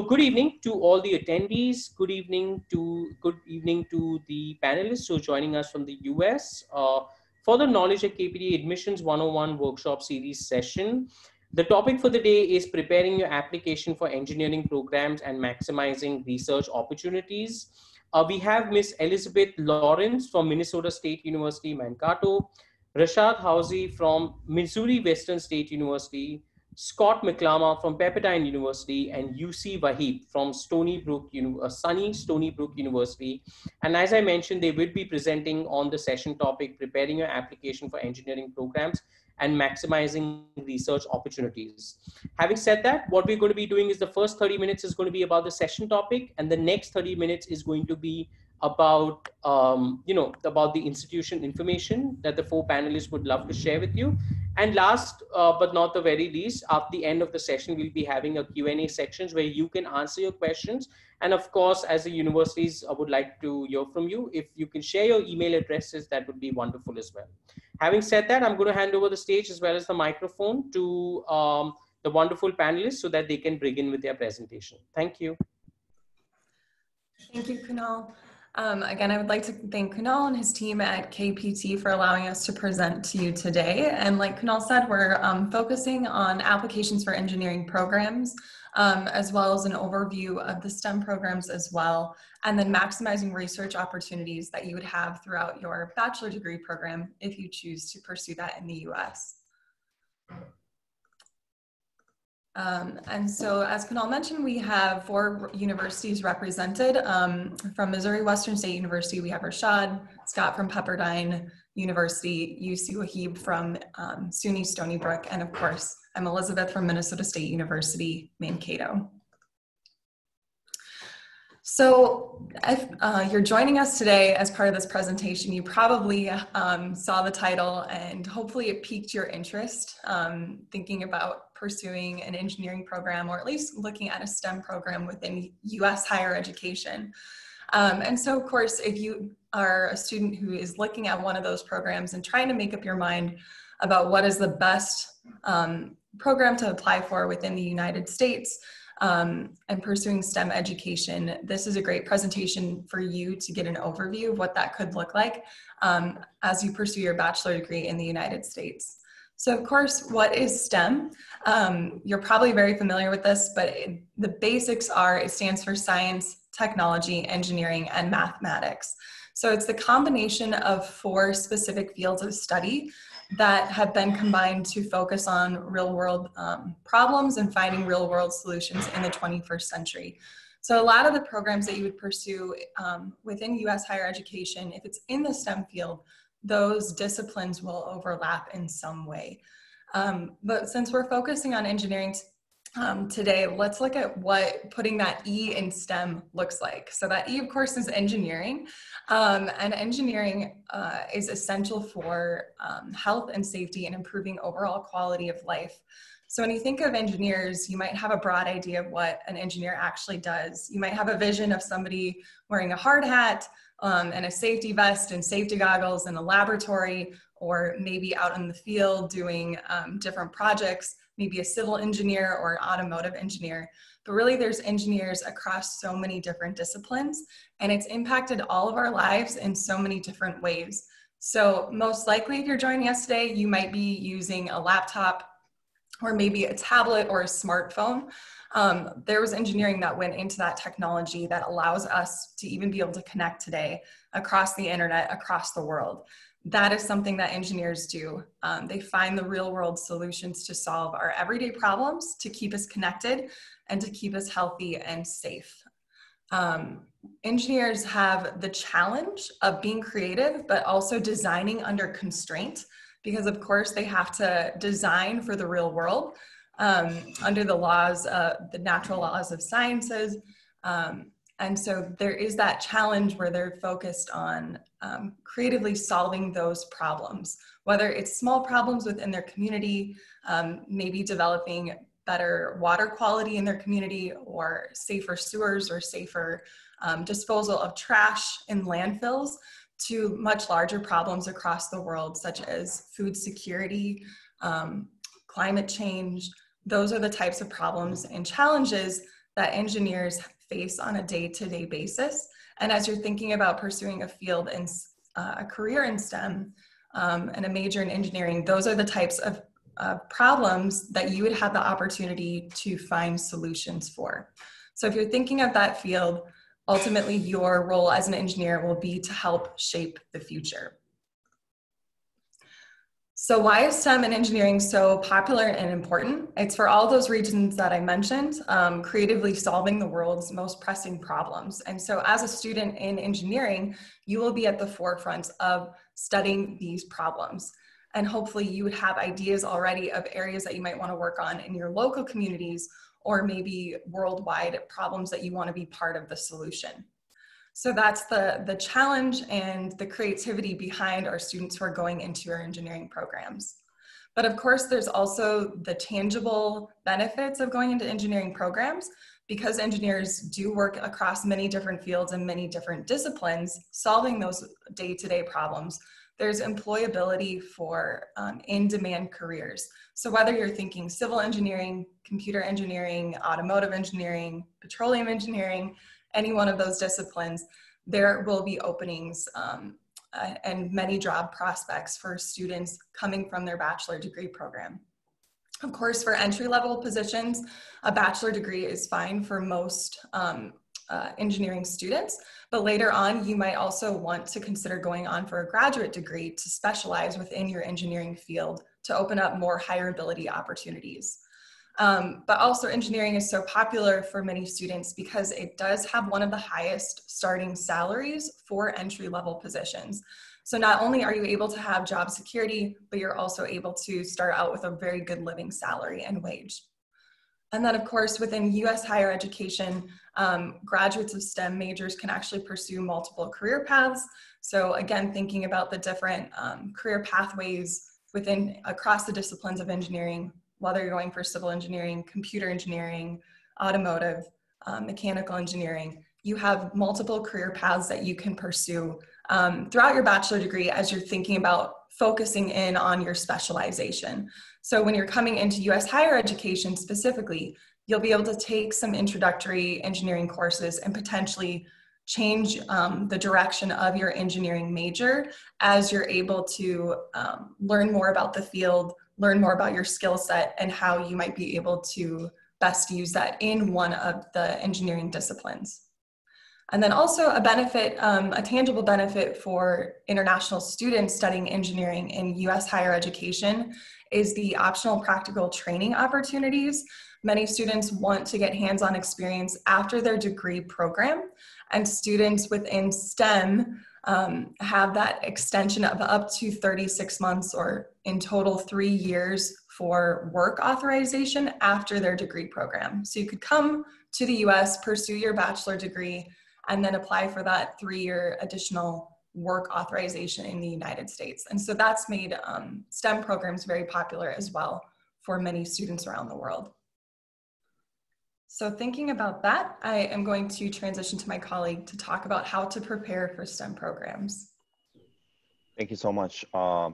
good evening to all the attendees. Good evening to good evening to the panelists who are joining us from the US uh, for the Knowledge at KPT Admissions 101 workshop series session. The topic for the day is preparing your application for engineering programs and maximizing research opportunities. Uh, we have Miss Elizabeth Lawrence from Minnesota State University, Mankato, Rashad Housey from Missouri Western State University, Scott McClama from Pepperdine University, and Yusuf Wahib from Stony Brook, uh, SUNY Stony Brook University. And as I mentioned, they will be presenting on the session topic, preparing your application for engineering programs and maximizing research opportunities. Having said that, what we're going to be doing is the first 30 minutes is going to be about the session topic, and the next 30 minutes is going to be about um, you know about the institution information that the four panelists would love to share with you and last uh, but not the very least at the end of the session we'll be having a q&a sections where you can answer your questions. And of course as the universities I would like to hear from you if you can share your email addresses that would be wonderful as well. Having said that i'm going to hand over the stage as well as the microphone to um, the wonderful panelists so that they can begin with their presentation. Thank you. Thank you kunal um, again, I would like to thank Kunal and his team at KPT for allowing us to present to you today. And like Kunal said, we're um, focusing on applications for engineering programs, um, as well as an overview of the STEM programs as well, and then maximizing research opportunities that you would have throughout your bachelor degree program if you choose to pursue that in the US. Um, and so, as Kunal mentioned, we have four universities represented. Um, from Missouri Western State University, we have Rashad, Scott from Pepperdine University, Yusuf Wahib from um, SUNY Stony Brook, and of course, I'm Elizabeth from Minnesota State University, Mankato. So if uh, you're joining us today as part of this presentation, you probably um, saw the title and hopefully it piqued your interest um, thinking about pursuing an engineering program or at least looking at a STEM program within US higher education. Um, and so of course, if you are a student who is looking at one of those programs and trying to make up your mind about what is the best um, program to apply for within the United States, um, and pursuing STEM education, this is a great presentation for you to get an overview of what that could look like um, as you pursue your bachelor degree in the United States. So of course, what is STEM? Um, you're probably very familiar with this, but it, the basics are it stands for science, technology, engineering, and mathematics. So it's the combination of four specific fields of study that have been combined to focus on real world um, problems and finding real world solutions in the 21st century. So a lot of the programs that you would pursue um, within US higher education, if it's in the STEM field, those disciplines will overlap in some way. Um, but since we're focusing on engineering um, today, let's look at what putting that E in STEM looks like. So that E, of course, is engineering. Um, and engineering uh, is essential for um, health and safety and improving overall quality of life. So when you think of engineers, you might have a broad idea of what an engineer actually does. You might have a vision of somebody wearing a hard hat um, and a safety vest and safety goggles in a laboratory or maybe out in the field doing um, different projects maybe a civil engineer or an automotive engineer. But really, there's engineers across so many different disciplines, and it's impacted all of our lives in so many different ways. So, most likely, if you're joining us today, you might be using a laptop or maybe a tablet or a smartphone. Um, there was engineering that went into that technology that allows us to even be able to connect today across the internet, across the world that is something that engineers do. Um, they find the real world solutions to solve our everyday problems, to keep us connected, and to keep us healthy and safe. Um, engineers have the challenge of being creative, but also designing under constraint, because of course they have to design for the real world um, under the laws, uh, the natural laws of sciences. Um, and so there is that challenge where they're focused on um, creatively solving those problems, whether it's small problems within their community, um, maybe developing better water quality in their community or safer sewers or safer um, disposal of trash in landfills to much larger problems across the world, such as food security, um, climate change. Those are the types of problems and challenges that engineers face on a day-to-day basis. And as you're thinking about pursuing a field and uh, a career in STEM um, and a major in engineering, those are the types of uh, problems that you would have the opportunity to find solutions for. So if you're thinking of that field, ultimately your role as an engineer will be to help shape the future. So why is STEM and engineering so popular and important? It's for all those reasons that I mentioned, um, creatively solving the world's most pressing problems. And so as a student in engineering, you will be at the forefront of studying these problems. And hopefully you would have ideas already of areas that you might wanna work on in your local communities or maybe worldwide problems that you wanna be part of the solution. So that's the, the challenge and the creativity behind our students who are going into our engineering programs. But of course, there's also the tangible benefits of going into engineering programs because engineers do work across many different fields and many different disciplines, solving those day-to-day -day problems. There's employability for um, in-demand careers. So whether you're thinking civil engineering, computer engineering, automotive engineering, petroleum engineering, any one of those disciplines, there will be openings um, uh, and many job prospects for students coming from their bachelor degree program. Of course, for entry level positions, a bachelor degree is fine for most um, uh, engineering students, but later on, you might also want to consider going on for a graduate degree to specialize within your engineering field to open up more higher ability opportunities. Um, but also engineering is so popular for many students because it does have one of the highest starting salaries for entry level positions. So not only are you able to have job security, but you're also able to start out with a very good living salary and wage. And then of course, within US higher education, um, graduates of STEM majors can actually pursue multiple career paths. So again, thinking about the different um, career pathways within across the disciplines of engineering, whether you're going for civil engineering, computer engineering, automotive, um, mechanical engineering, you have multiple career paths that you can pursue um, throughout your bachelor degree as you're thinking about focusing in on your specialization. So when you're coming into US higher education specifically, you'll be able to take some introductory engineering courses and potentially change um, the direction of your engineering major as you're able to um, learn more about the field, learn more about your skill set and how you might be able to best use that in one of the engineering disciplines. And then also a benefit, um, a tangible benefit for international students studying engineering in US higher education is the optional practical training opportunities. Many students want to get hands-on experience after their degree program and students within STEM um, have that extension of up to 36 months or in total three years for work authorization after their degree program. So you could come to the US, pursue your bachelor degree, and then apply for that three-year additional work authorization in the United States. And so that's made um, STEM programs very popular as well for many students around the world. So thinking about that, I am going to transition to my colleague to talk about how to prepare for STEM programs. Thank you so much, uh,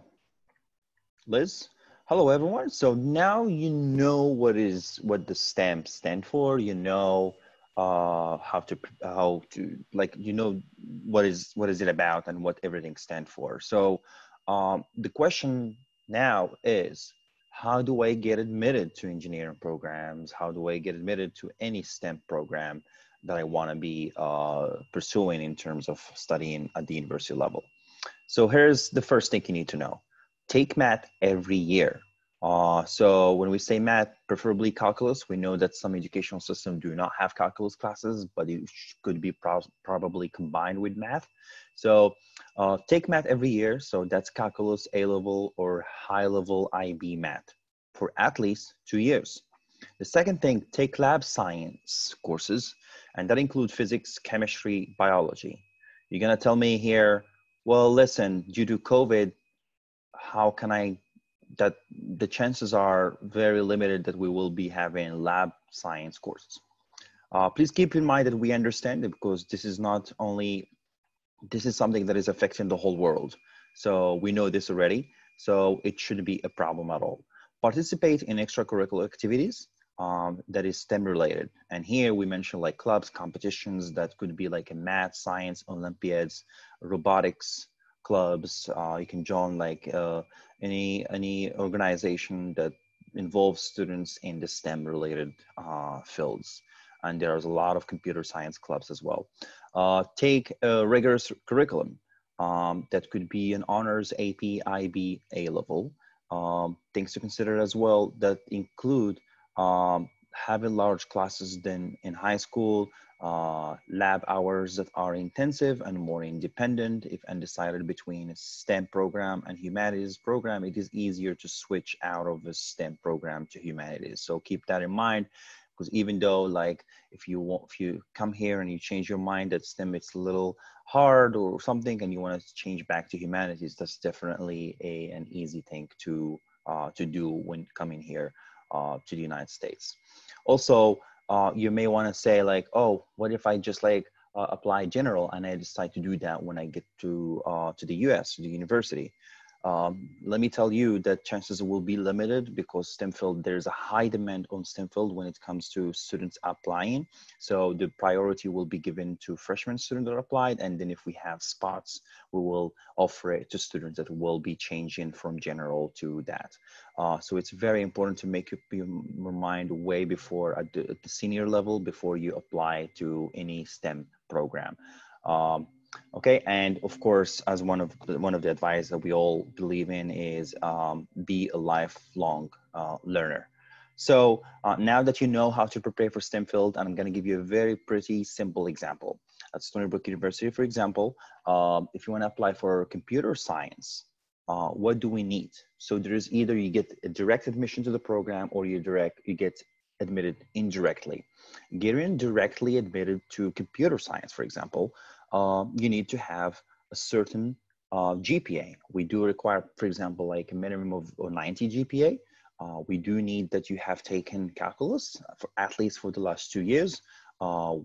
Liz. Hello, everyone. So now you know what is what the STEM stand for. You know uh, how to how to like you know what is what is it about and what everything stand for. So um, the question now is how do I get admitted to engineering programs? How do I get admitted to any STEM program that I want to be uh, pursuing in terms of studying at the university level? So here's the first thing you need to know. Take math every year. Uh, so when we say math, preferably calculus, we know that some educational systems do not have calculus classes, but it could be pro probably combined with math. So uh, take math every year. So that's calculus A level or high level IB math for at least two years. The second thing, take lab science courses, and that include physics, chemistry, biology. You're gonna tell me here, well, listen, due to COVID, how can I that the chances are very limited that we will be having lab science courses. Uh, please keep in mind that we understand it because this is not only, this is something that is affecting the whole world. So we know this already. So it shouldn't be a problem at all. Participate in extracurricular activities. um, that is STEM related. And here we mentioned like clubs, competitions that could be like a math, science, Olympiads, robotics clubs. Uh, you can join like uh, any any organization that involves students in the STEM related uh, fields. And there's a lot of computer science clubs as well. Uh, take a rigorous curriculum um, that could be an honors AP, IB, A level. Um, things to consider as well that include um, having large classes than in high school, uh, lab hours that are intensive and more independent. If undecided between a STEM program and humanities program, it is easier to switch out of a STEM program to humanities. So keep that in mind because even though like if you want, if you come here and you change your mind that STEM it's a little hard or something and you want to change back to humanities, that's definitely a, an easy thing to, uh, to do when coming here uh, to the United States. Also, uh, you may want to say like, oh, what if I just like uh, apply general and I decide to do that when I get to uh, to the U.S. to the university? Um, let me tell you that chances will be limited because STEM field, there's a high demand on STEM field when it comes to students applying. So the priority will be given to freshman students that applied. And then if we have spots, we will offer it to students that will be changing from general to that. Uh, so it's very important to make your mind way before at the, at the senior level before you apply to any STEM program. Um, okay and of course as one of the, one of the advice that we all believe in is um, be a lifelong uh, learner so uh, now that you know how to prepare for STEM field, I'm going to give you a very pretty simple example. At Stony Brook University, for example, um, if you want to apply for computer science, uh, what do we need? So there's either you get a direct admission to the program or you direct you get admitted indirectly. Getting directly admitted to computer science, for example, uh, you need to have a certain uh, GPA. We do require, for example, like a minimum of 90 GPA. Uh, we do need that you have taken calculus for at least for the last two years. Uh,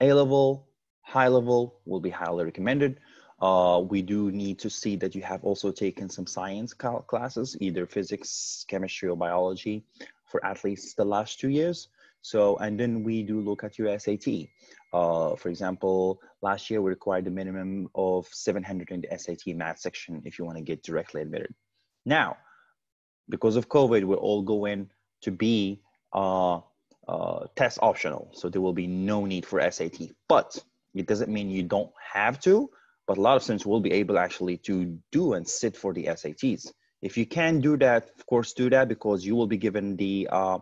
a level, high level will be highly recommended. Uh, we do need to see that you have also taken some science classes, either physics, chemistry, or biology for at least the last two years. So, and then we do look at your SAT. Uh, for example, last year we required a minimum of 700 in the SAT math section if you want to get directly admitted. Now, because of COVID, we're all going to be uh, uh, test optional. So there will be no need for SAT, but it doesn't mean you don't have to, but a lot of students will be able actually to do and sit for the SATs. If you can do that, of course, do that because you will be given the uh,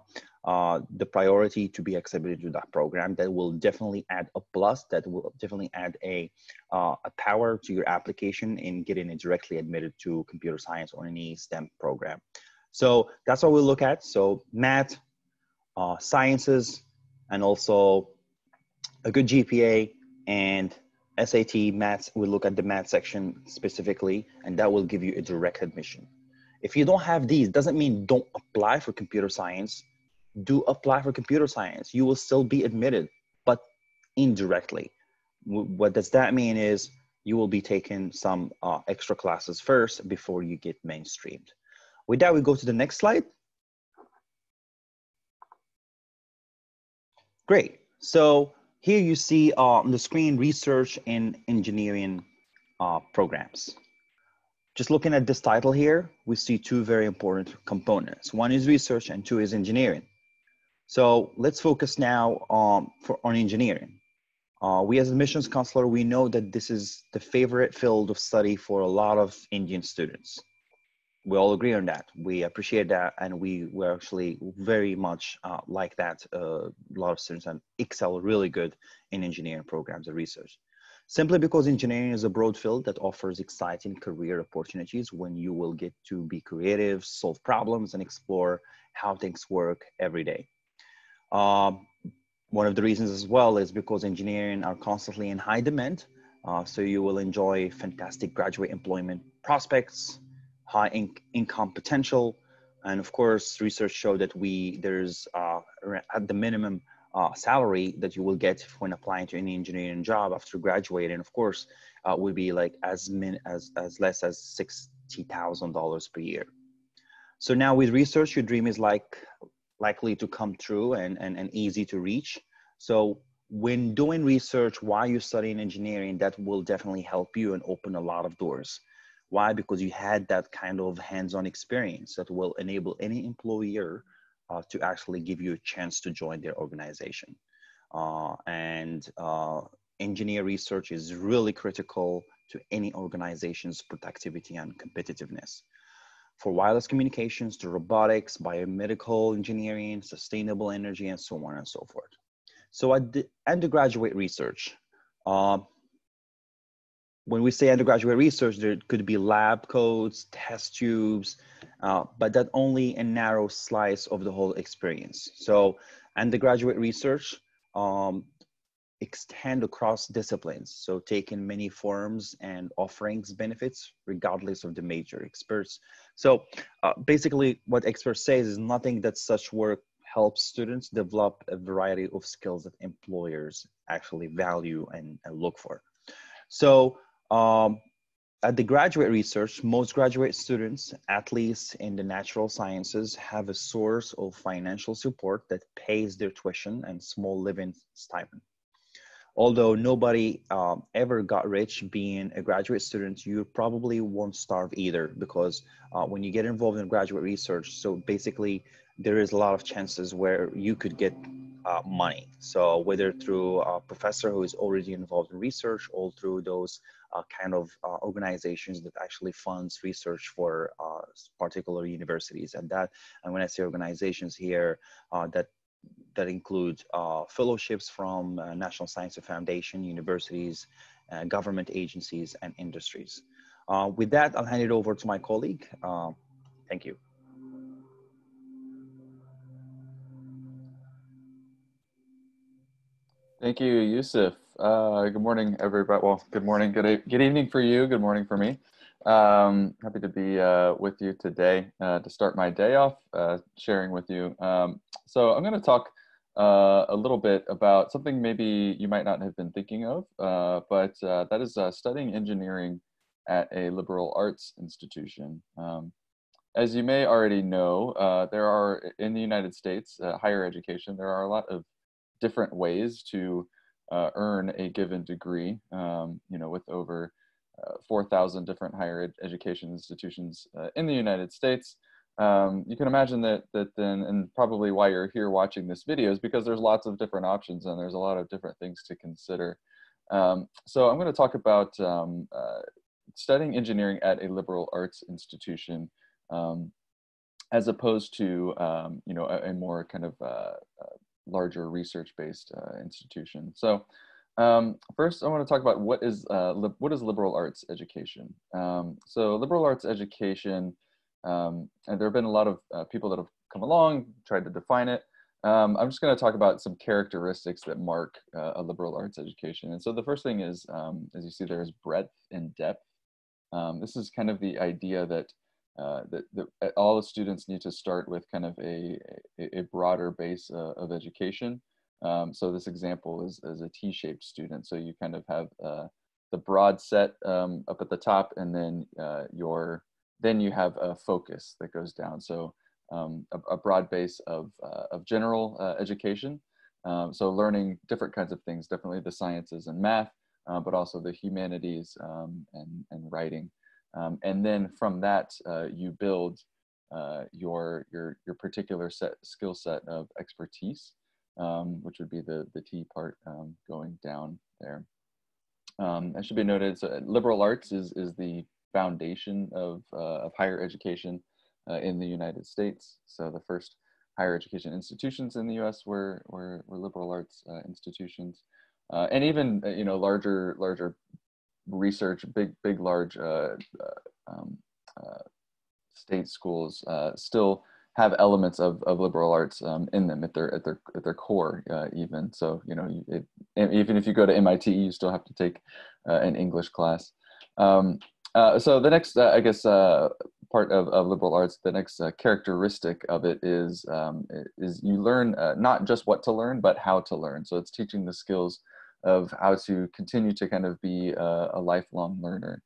uh, the priority to be accepted to that program that will definitely add a plus that will definitely add a, uh, a power to your application in getting it directly admitted to computer science or any STEM program. So that's what we look at. So math, uh, sciences, and also a good GPA and SAT maths, we look at the math section specifically, and that will give you a direct admission. If you don't have these, doesn't mean don't apply for computer science do apply for computer science. You will still be admitted, but indirectly. What does that mean is you will be taking some uh, extra classes first before you get mainstreamed. With that, we go to the next slide. Great. So here you see uh, on the screen research in engineering uh, programs. Just looking at this title here, we see two very important components. One is research and two is engineering. So let's focus now um, for, on engineering. Uh, we as admissions counselor, we know that this is the favorite field of study for a lot of Indian students. We all agree on that. We appreciate that, and we we actually very much uh, like that. Uh, a lot of students and excel really good in engineering programs and research. Simply because engineering is a broad field that offers exciting career opportunities when you will get to be creative, solve problems, and explore how things work every day. Um, one of the reasons as well is because engineering are constantly in high demand. Uh, so you will enjoy fantastic graduate employment prospects, high in income potential, and of course, research showed that we there's uh, at the minimum uh, salary that you will get when applying to any engineering job after graduating. Of course, uh, would be like as min as as less as sixty thousand dollars per year. So now with research, your dream is like likely to come true and, and, and easy to reach. So when doing research while you're studying engineering, that will definitely help you and open a lot of doors. Why? Because you had that kind of hands-on experience that will enable any employer uh, to actually give you a chance to join their organization. Uh, and uh, engineer research is really critical to any organization's productivity and competitiveness. For wireless communications to robotics, biomedical engineering, sustainable energy, and so on and so forth. So at the undergraduate research, uh, when we say undergraduate research, there could be lab codes, test tubes, uh, but that only a narrow slice of the whole experience. So undergraduate research um, extend across disciplines. So taking many forms and offerings benefits regardless of the major experts. So uh, basically what experts say is nothing that such work helps students develop a variety of skills that employers actually value and, and look for. So um, at the graduate research, most graduate students, at least in the natural sciences, have a source of financial support that pays their tuition and small living stipend. Although nobody um, ever got rich being a graduate student, you probably won't starve either because uh, when you get involved in graduate research, so basically there is a lot of chances where you could get uh, money. So whether through a professor who is already involved in research or through those uh, kind of uh, organizations that actually funds research for uh, particular universities and that, and when I say organizations here, uh, that that include uh, fellowships from National Science Foundation, universities, government agencies, and industries. with that, I'll hand it over to my colleague. thank you. Thank you, Yusuf. Uh, good morning, everybody. Well, good morning, good, good evening for you, good morning for me. Um, happy to be uh, with you today uh, to start my day off, uh, sharing with you. Um, so I'm going to talk uh, a little bit about something maybe you might not have been thinking of, uh, but that is studying engineering at a liberal arts institution. Um, as you may already know, there are, in the United States, higher education, there are a lot of different ways to uh, earn a given degree, um, you know, with over uh, 4,000 different higher ed education institutions uh, in the United States. Um, you can imagine that, that then, and probably why you're here watching this video is because there's lots of different options and there's a lot of different things to consider. Um, so I'm going to talk about um, uh, studying engineering at a liberal arts institution um, as opposed to, um, you know, a, a, more kind of uh, uh, larger research-based uh, institution. So um, first, I want to talk about what is uh, what is liberal arts education. Um, so liberal arts education, um, and there have been a lot of uh, people that have come along tried to define it. Um, I'm just going to talk about some characteristics that mark uh, a liberal arts education. And so the first thing is, um, as you see, there is breadth and depth. Um, this is kind of the idea that uh, that, that, uh, all the students need to start with kind of a, a, a broader base uh, of education. Um, so this example is, is a T-shaped student. So you kind of have uh, the broad set um, up at the top and then uh, your, then you have a focus that goes down. So um, a, a, broad base of, of general education. Um, so learning different kinds of things, definitely the sciences and math, but also the humanities um, and, and writing. Um, and then from that, uh, you build uh, your, your, your particular set, skill set of expertise, um, which would be the, the T part um, going down there. Um, should be noted, so liberal arts is, is the foundation of, uh, of higher education uh, in the United States. So the first higher education institutions in the US were, were, were liberal arts uh, institutions. Uh, and even you know larger larger research, big, big, large uh, uh, um, uh, state schools still have elements of, of liberal arts um, in them at their at their at their core uh, even. So you know it, even if you go to MIT you still have to take uh, an English class. Um, uh, so the next I guess part of, of liberal arts the next characteristic of it is um, is you learn not just what to learn but how to learn. So it's teaching the skills of how to continue to kind of be a, a lifelong learner.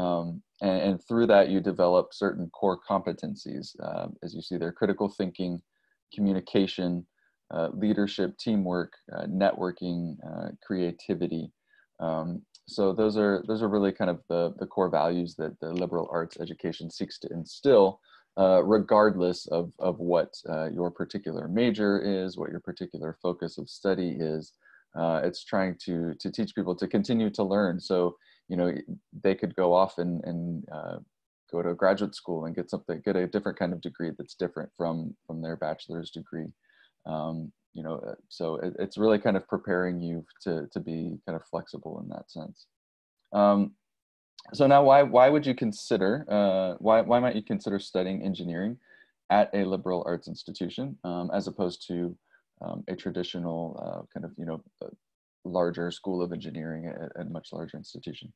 Um, and, and, through that, you develop certain core competencies. Uh, as you see there, critical thinking, communication, uh, leadership, teamwork, uh, networking, uh, creativity. Um, so those are those are really kind of the, the core values that the liberal arts education seeks to instill, uh, regardless of, of what uh, your particular major is, what your particular focus of study is. it's trying to to teach people to continue to learn. So you know they could go off and, and go to graduate school and get something get a different kind of degree that's different from from their bachelor's degree. Um, you know uh, so it, it's really kind of preparing you to to be kind of flexible in that sense. Um, so now why why would you consider uh, why why might you consider studying engineering at a liberal arts institution um, as opposed to um, a traditional uh, kind of you know uh, larger school of engineering at, a much larger institution.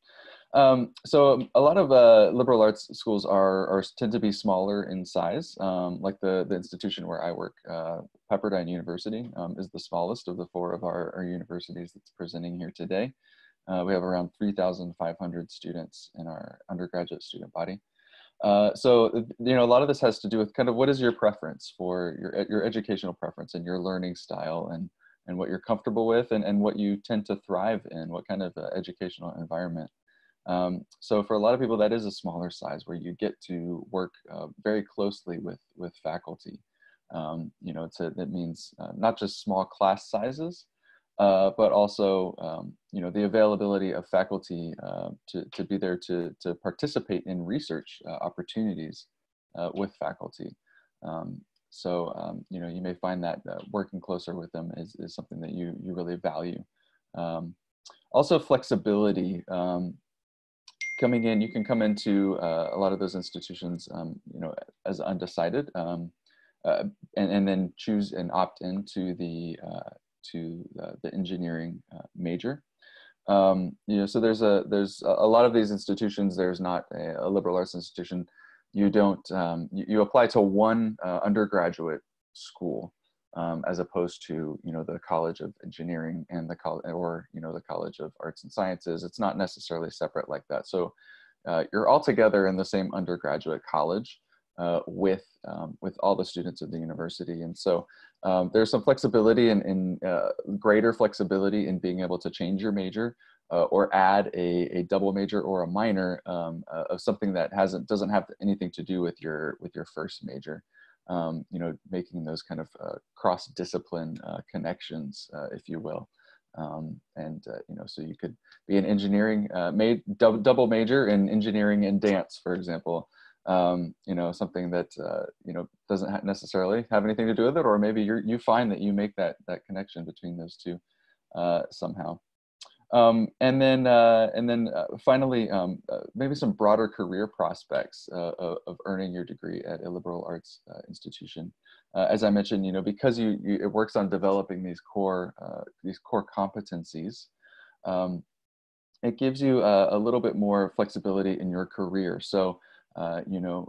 Um, so a lot of uh, liberal arts schools are, are tend to be smaller in size. Um, like the, the institution where I work, uh, Pepperdine University um, is the smallest of the four of our, our universities that's presenting here today. Uh, we have around 3,500 students in our undergraduate student body. Uh, so, you know, a lot of this has to do with kind of what is your preference for your, your educational preference and your learning style and and what you're comfortable with and, and what you tend to thrive in, what kind of uh, educational environment. Um, so for a lot of people, that is a smaller size where you get to work uh, very closely with, with faculty. Um, you know, it's a, that means uh, not just small class sizes, uh, but also, um, you know, the availability of faculty uh, to, to be there to, to participate in research uh, opportunities with faculty. Um, so, um, you know, you may find that uh, working closer with them is, is something that you, you really value. Um, also flexibility. Um, coming in, you can come into uh, a lot of those institutions, um, you know, as undecided, um, uh, and, and then choose and opt into the, uh, to the engineering uh, major. Um, you know, so there's a, there's a lot of these institutions, there's not a, a liberal arts institution you don't um, you, you, apply to one uh, undergraduate school um, as opposed to you know the college of engineering and the college or you know the college of arts and sciences. It's not necessarily separate like that. So uh, you're all together in the same undergraduate college uh, with um, with all the students of the university. And so um, there's some flexibility and uh, greater flexibility in being able to change your major uh, or add a, a double major or a minor um, uh, of something that hasn't doesn't have anything to do with your with your first major. Um, you know, making those kind of uh, cross discipline uh, connections, uh, if you will. Um, and uh, you know, so you could be an engineering made dub- double major in engineering and dance, for example. Um, you know, something that you know doesn't ha- necessarily have anything to do with it, or maybe you you find that you make that that connection between those two somehow. Um, and then, uh, and then uh, finally, um, uh, maybe some broader career prospects uh, of, of, earning your degree at a liberal arts uh, institution. Uh, as I mentioned, you know, because you, you, it works on developing these core these core competencies, um, it gives you a, a, little bit more flexibility in your career. So, you know,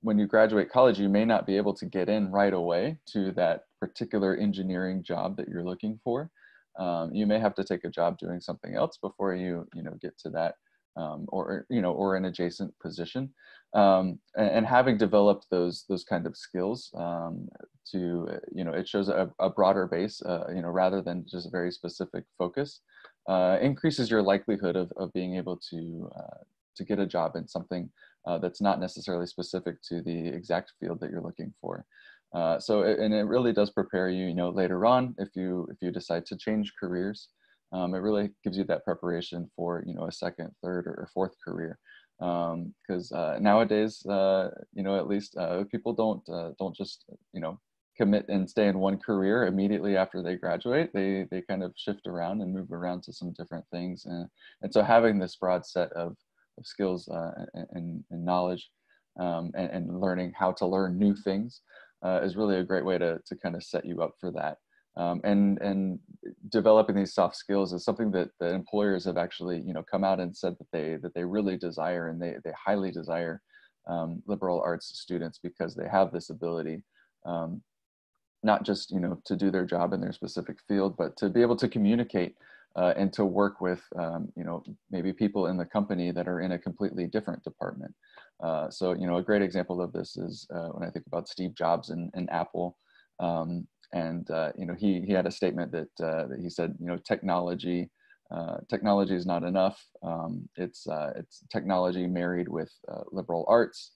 when you graduate college, you may not be able to get in right away to that particular engineering job that you're looking for um, you may have to take a job doing something else before you you know get to that um, or you know or an adjacent position. Um, and, and, having developed those those kind of skills um, to you know it shows a, a broader base uh, you know rather than just a very specific focus uh, increases your likelihood of, of being able to uh, to get a job in something uh, that's not necessarily specific to the exact field that you're looking for uh, so, it, and it really does prepare you, you know, later on if you if you decide to change careers, um, it really gives you that preparation for you know a second, third, or fourth career. Because um, uh, nowadays, uh, you know, at least uh, people don't uh, don't just you know commit and stay in one career immediately after they graduate. They they kind of shift around and move around to some different things, and and so having this broad set of, of skills and, and, knowledge um, and, and learning how to learn new things uh, is really a great way to, to kind of set you up for that. Um, and and developing these soft skills is something that the employers have actually you know come out and said that they that they really desire and they they highly desire um, liberal arts students because they have this ability um, not just you know to do their job in their specific field but to be able to communicate uh, and to work with um, you know maybe people in the company that are in a completely different department Uh, so, you know, a great example of this is uh, when I think about Steve Jobs and, and Apple. Um, and, uh, you know, he, he had a statement that, uh, that he said, you know, technology, uh, technology is not enough. Um, it's, it's technology married with liberal arts,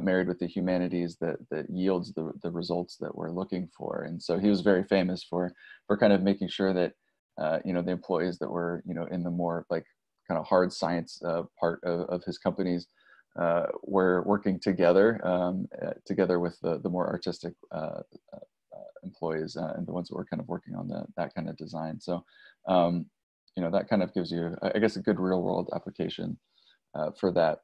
married with the humanities that, that yields the, the results that we're looking for. And so he was very famous for, for kind of making sure that, you know, the employees that were, you know, in the more like kind of hard science part of, of his companies, uh, we're working together, um, uh, together with the, the more artistic uh, uh, uh employees and the ones that were kind of working on the, that kind of design. So, um, you know, that kind of gives you, I guess, a good real world application for that.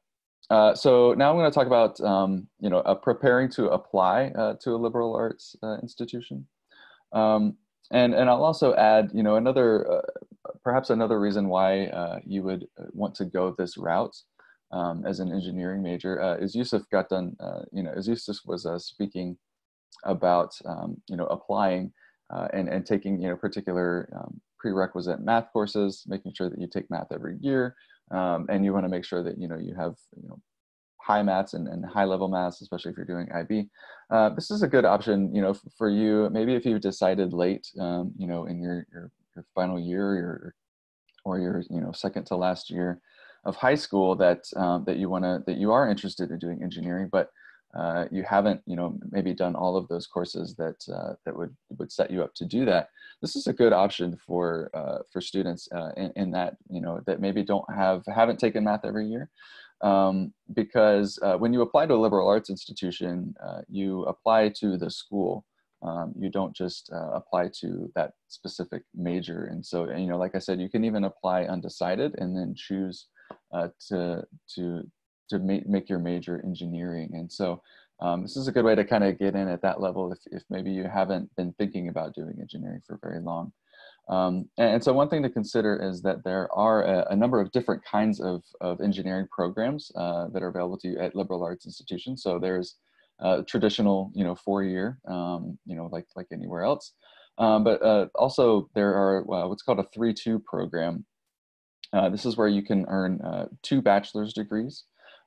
so now I'm going to talk about, um, you know, preparing to apply to a liberal arts institution. Um, and, and I'll also add, you know, another, perhaps another reason why you would want to go this route um, as an engineering major. Uh, as Yusuf got done, uh, you know, as Yusuf was uh, speaking about, um, you know, applying uh, and, and taking, you know, particular um, prerequisite math courses, making sure that you take math every year. Um, and you want to make sure that, you know, you have, you know, high maths and, and high level maths, especially if you're doing IB. Uh, this is a good option, you know, for you, maybe if you've decided late, um, you know, in your, your, your final year or, or your, you know, second to last year, of high school that um, that you want to that you are interested in doing engineering, but uh, you haven't you know maybe done all of those courses that uh, that would would set you up to do that. This is a good option for uh, for students uh, in, in, that you know that maybe don't have haven't taken math every year. Um, because uh, when you apply to a liberal arts institution, uh, you apply to the school um, you don't just uh, apply to that specific major and so you know like i said you can even apply undecided and then choose uh, to to to make, make your major engineering. And so um, this is a good way to kind of get in at that level if, if maybe you haven't been thinking about doing engineering for very long. Um, and, and, so one thing to consider is that there are a, a number of different kinds of, of engineering programs uh, that are available to you at liberal arts institutions. So there's a traditional, you know, four-year, um, you know, like, like anywhere else. Um, but uh, also there are uh, what's called a 3-2 program, uh, this is where you can earn uh, two bachelor's degrees.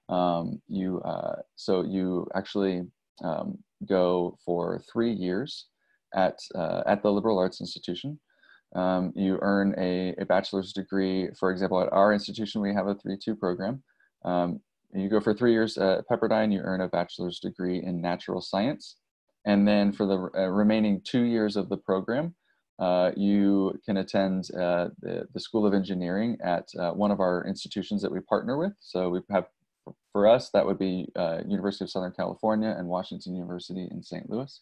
Um, you uh, so you actually um, go for three years at uh, at the liberal arts institution. Um, you earn a, a, bachelor's degree. For example, at our institution, we have a three-two program. Um, you go for three years at Pepperdine. You earn a bachelor's degree in natural science, and then for the uh, remaining two years of the program, uh, you can attend uh, the, the, School of Engineering at uh, one of our institutions that we partner with. So we have, for us, that would be uh, University of Southern California and Washington University in St. Louis.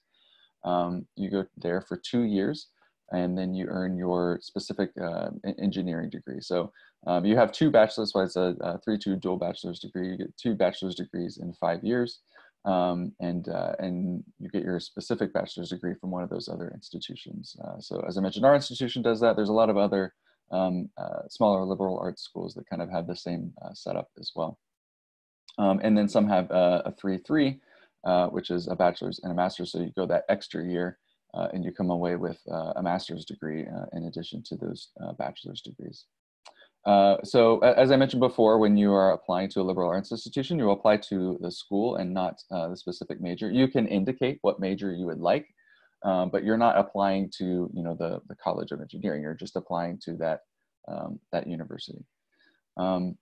Um, you go there for two years and then you earn your specific uh, engineering degree. So um, you have two bachelor's, so it's a, a 3-2 dual bachelor's degree. You get two bachelor's degrees in five years um, and uh, and you get your specific bachelor's degree from one of those other institutions. Uh, so as I mentioned, our institution does that. There's a lot of other um, uh, smaller liberal arts schools that kind of have the same uh, setup as well. Um, and then some have uh, a 3-3, uh, which is a bachelor's and a master's. So you go that extra year and you come away with a master's degree in addition to those bachelor's degrees. Uh, so as I mentioned before, when you are applying to a liberal arts institution, you apply to the school and not uh, the specific major. You can indicate what major you would like, um, but you're not applying to you know the, the College of Engineering. You're just applying to that, um, that university. Um,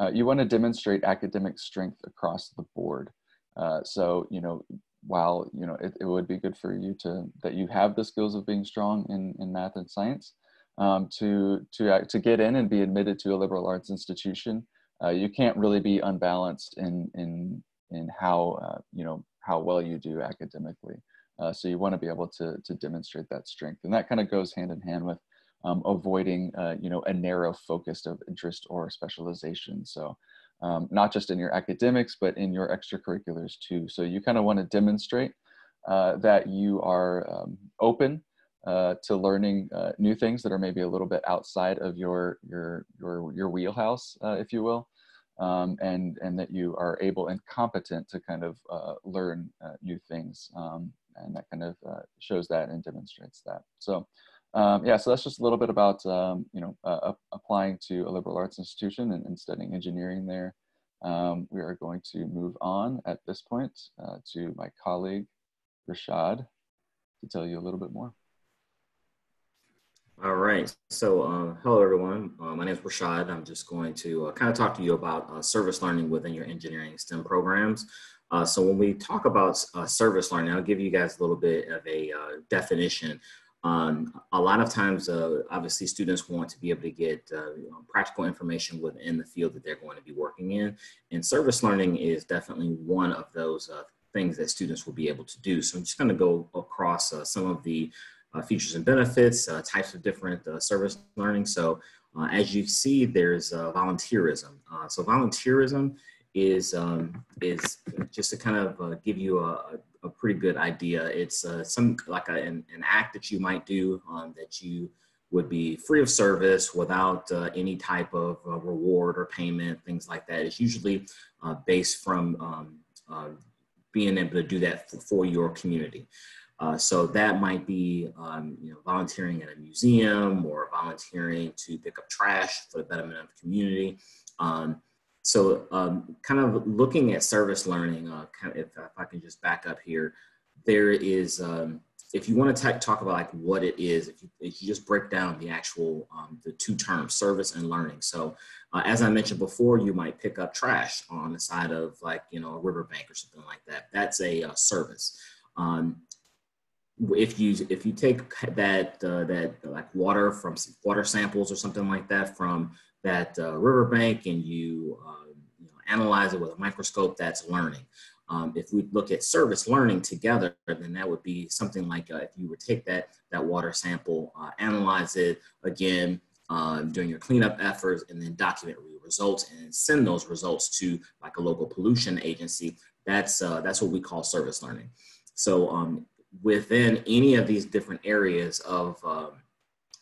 uh, you want to demonstrate academic strength across the board. Uh, so you know while you know it, it would be good for you to that you have the skills of being strong in, in math and science, um, to to to get in and be admitted to a liberal arts institution, uh, you can't really be unbalanced in in in how uh, you know how well you do academically. Uh, so you want to be able to to demonstrate that strength, and that kind of goes hand in hand with um, avoiding uh, you know a narrow focus of interest or specialization. So. Um, not just in your academics, but in your extracurriculars too. So you kind of want to demonstrate uh, that you are um, open uh, to learning uh, new things that are maybe a little bit outside of your your your your wheelhouse, uh, if you will, um, and and that you are able and competent to kind of uh, learn uh, new things, um, and that kind of uh, shows that and demonstrates that. So. Um, yeah, so that's just a little bit about um, you know applying to a liberal arts institution and, and studying engineering there. um, we are going to move on at this point to my colleague, Rashad, to tell you a little bit more. All right. So, uh, hello, everyone. Uh, my name is Rashad. I'm just going to uh, kind of talk to you about uh, service learning within your engineering STEM programs. Uh, so, when we talk about uh, service learning, I'll give you guys a little bit of a definition. Um, a lot of times, obviously, students want to be able to get practical information within the field that they're going to be working in. And service learning is definitely one of those things that students will be able to do. So, I'm just going to go across some of the features and benefits, uh, types of different uh, service learning. So as you see, there's volunteerism. so volunteerism is um, is just to kind of give you a, a, pretty good idea. It's some like a, an, an, act that you might do um, that you would be free of service without uh, any type of uh, reward or payment, things like that. It's usually uh, based from um, being able to do that for, for your community. Uh, so that might be, um, you know, volunteering at a museum or volunteering to pick up trash for the betterment of the community. Um, so um, kind of looking at service learning, uh, kind of if, if, I can just back up here, there is, um, if you want to talk about like what it is, if you, if you just break down the actual, um, the two terms, service and learning. So uh, as I mentioned before, you might pick up trash on the side of like, you know, a riverbank or something like that. That's a uh, service. Um, if you if you take that uh, that like water from water samples or something like that from that uh, riverbank and you, uh, you know, analyze it with a microscope, that's learning. Um, if we look at service learning together, then that would be something like uh, if you would take that that water sample, uh, analyze it again um, during your cleanup efforts, and then document your results and send those results to like a local pollution agency. That's uh, that's what we call service learning. So um, within any of these different areas of um,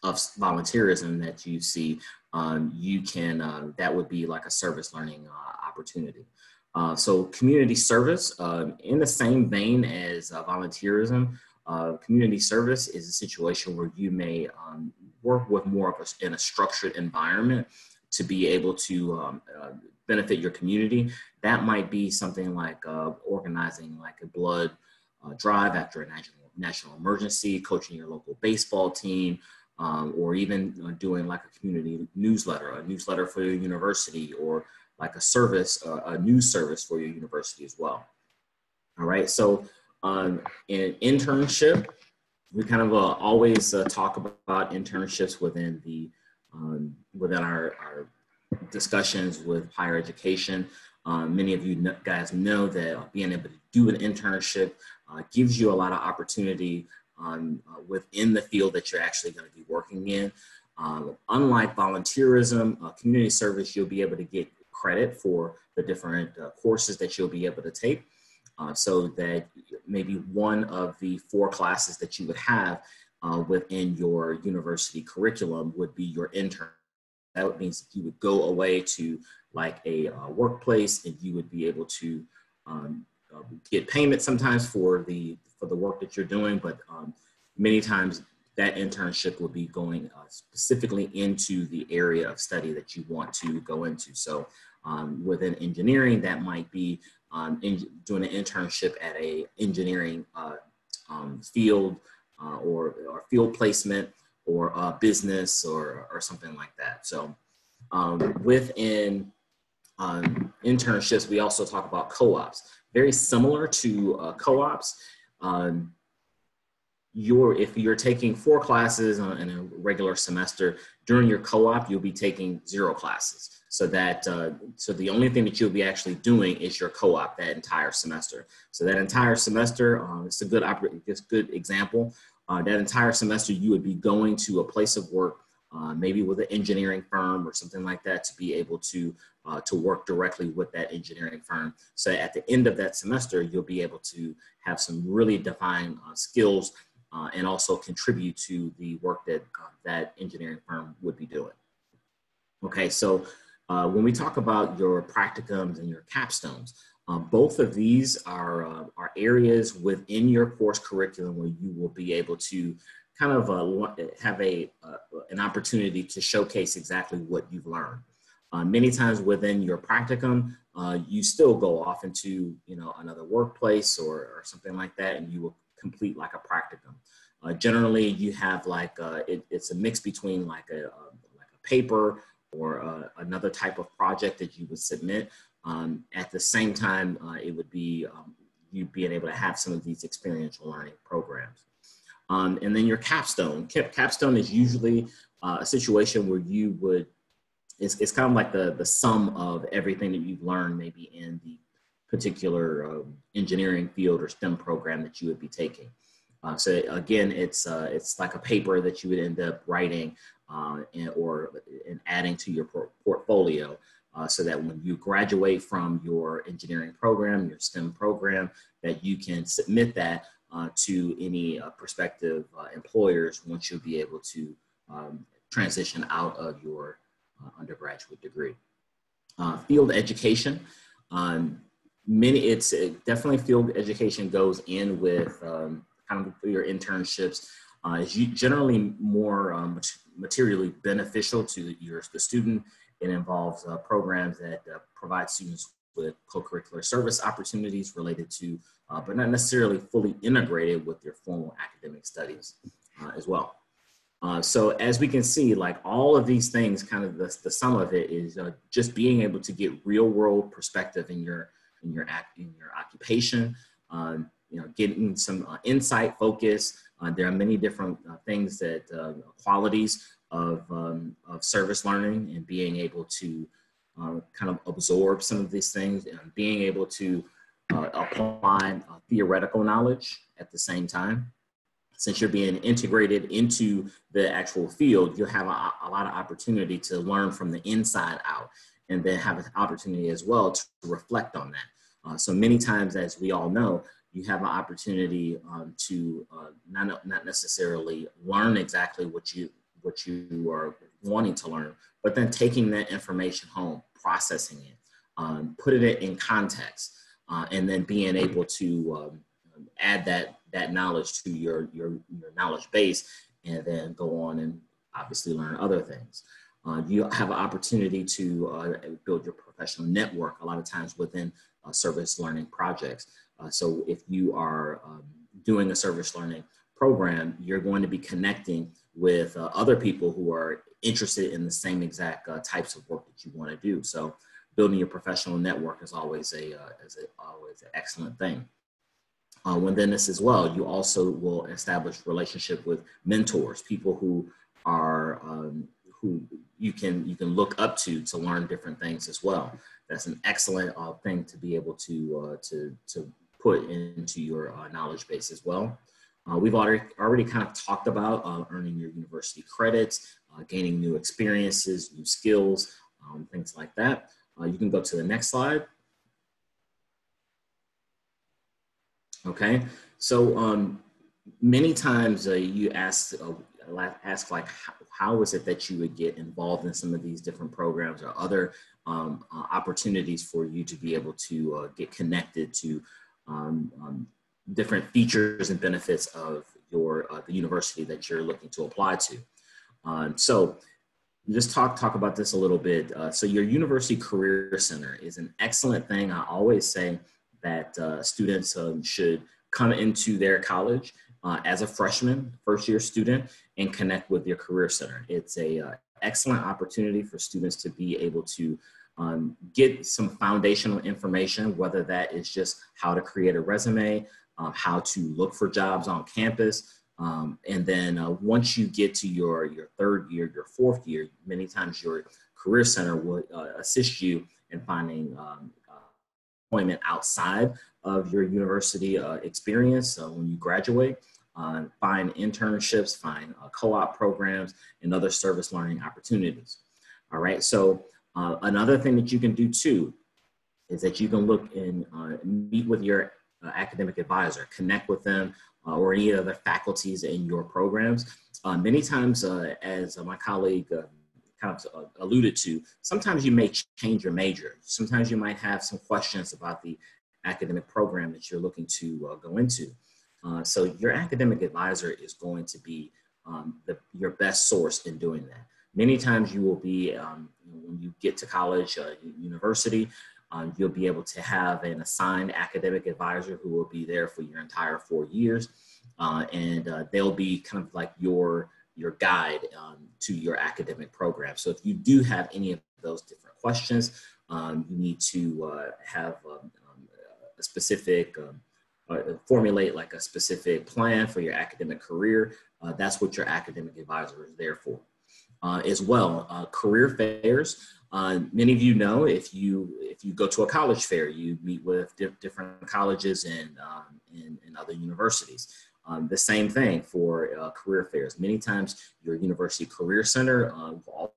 of volunteerism that you see, um, you can uh, that would be like a service learning uh, opportunity. Uh, so community service, um, in the same vein as uh, volunteerism, uh, community service is a situation where you may um, work with more of a, in a structured environment to be able to um, benefit your community. That might be something like organizing like a blood uh, drive after a national, national emergency, coaching your local baseball team, um, or even uh, doing like a community newsletter, a newsletter for your university, or like a service, uh, a news service for your university as well. All right, so um, in internship, we kind of uh, always uh, talk about internships within the um, within our, our discussions with higher education. Um, many of you guys know that being able to do an internship uh, gives you a lot of opportunity uh, within the field that you're actually going to be working in. Um, unlike volunteerism, uh, community service, you'll be able to get credit for the different uh, courses that you'll be able to take. Uh, so that maybe one of the four classes that you would have uh, within your university curriculum would be your intern. That means you would go away to like a workplace and you would be able to um, uh, get payment sometimes for the for the work that you're doing, but um, many times that internship will be going uh, specifically into the area of study that you want to go into. So um, within engineering, that might be um, in, doing an internship at a engineering uh, um, field uh, or, or field placement or business or, or something like that. So um, within um, internships, we also talk about co-ops very similar to uh, co-ops. Um, you're, if you're taking four classes in a regular semester, during your co-op, you'll be taking zero classes. So that, uh, so the only thing that you'll be actually doing is your co-op that entire semester. So that entire semester, um, it's a good, it's a good example. Uh, that entire semester, you would be going to a place of work uh, maybe with an engineering firm or something like that to be able to uh, to work directly with that engineering firm. So at the end of that semester, you'll be able to have some really defined uh, skills uh, and also contribute to the work that uh, that engineering firm would be doing. Okay, so when we talk about your practicums and your capstones, both of these are, are areas within your course curriculum where you will be able to kind of uh, have a uh, an opportunity to showcase exactly what you've learned. Uh, many times within your practicum, uh, you still go off into you know another workplace or, or something like that, and you will complete like a practicum. Uh, generally, you have like uh, it, it's a mix between like a, a like a paper or uh, another type of project that you would submit. Um, at the same time, uh, it would be um, you being able to have some of these experiential learning programs. Um, and then your capstone. Cap- capstone is usually uh, a situation where you would, it's, it's kind of like the, the sum of everything that you've learned maybe in the particular uh, engineering field or STEM program that you would be taking. Uh, so again, it's, uh, it's like a paper that you would end up writing uh, and, or and adding to your por- portfolio uh, so that when you graduate from your engineering program, your STEM program, that you can submit that to any uh, prospective uh, employers once you'll be able to um, transition out of your uh, undergraduate degree. Uh, field education, um, many it's it definitely field education goes in with um, kind of your internships. it's generally more um, materially beneficial to your the student it involves uh, programs that uh, provide students with co-curricular service opportunities related to, uh, but not necessarily fully integrated with your formal academic studies uh, as well. Uh, so as we can see, like all of these things, kind of the, the sum of it is uh, just being able to get real world perspective in your in your in your occupation. Um, you know, getting some insight, focus. there are many different things that qualities of, um, of service learning and being able to uh, kind of absorb some of these things and being able to uh, apply uh, theoretical knowledge at the same time. Since you're being integrated into the actual field, you'll have a, a lot of opportunity to learn from the inside out and then have an opportunity as well to reflect on that. Uh, so many times, as we all know, you have an opportunity um, to uh, not, not necessarily learn exactly what you what you are wanting to learn, but then taking that information home, processing it, um, putting it in context, uh, and then being able to um, add that that knowledge to your, your your knowledge base, and then go on and obviously learn other things. Uh, you have an opportunity to uh, build your professional network a lot of times within uh, service learning projects. Uh, so if you are um, doing a service learning program, you're going to be connecting with uh, other people who are interested in the same exact uh, types of work that you want to do. So building your professional network is always a, uh, is a, always an excellent thing. Uh, within this as well, you also will establish relationship with mentors, people who are um, who you can you can look up to to learn different things as well. That's an excellent uh, thing to be able to uh, to to put into your uh, knowledge base as well. Uh, we've already, already kind of talked about earning your university credits, gaining new experiences, new skills, um, things like that. Uh, you can go to the next slide. Okay, so um, many times uh, you ask, uh, ask like, how, how is it that you would get involved in some of these different programs or other um, opportunities for you to be able to get connected to um, um different features and benefits of your uh, the university that you're looking to apply to. Um, so just talk talk about this a little bit. Uh, so your university career center is an excellent thing. I always say that uh, students um, should come into their college uh, as a freshman, first year student, and connect with your career center. It's a uh, excellent opportunity for students to be able to um, get some foundational information, whether that is just how to create a resume, uh, how to look for jobs on campus. Um, and then uh, once you get to your, your third year, your fourth year, many times your career center will uh, assist you in finding um, uh, employment outside of your university uh, experience when you graduate. Uh, find internships, find co-op programs, and other service learning opportunities. All right, so another thing that you can do too is that you can look and meet with your uh, academic advisor, connect with them uh, or any other faculties in your programs. Uh, many times, as my colleague kind of alluded to, sometimes you may change your major. Sometimes you might have some questions about the academic program that you're looking to go into. Uh, so your academic advisor is going to be um, the, your best source in doing that. Many times you will be, um, when you get to college, uh, university, um, you'll be able to have an assigned academic advisor who will be there for your entire four years. Uh, and uh, they'll be kind of like your, your guide um, to your academic program. So if you do have any of those different questions, um, you need to uh, have um, um, a specific, um, uh, formulate like a specific plan for your academic career. Uh, that's what your academic advisor is there for. Uh, as well, career fairs. Uh, many of you know if you if you go to a college fair, you meet with di different colleges and, um, and, and, other universities. Um, the same thing for uh, career fairs. Many times your university career center uh, will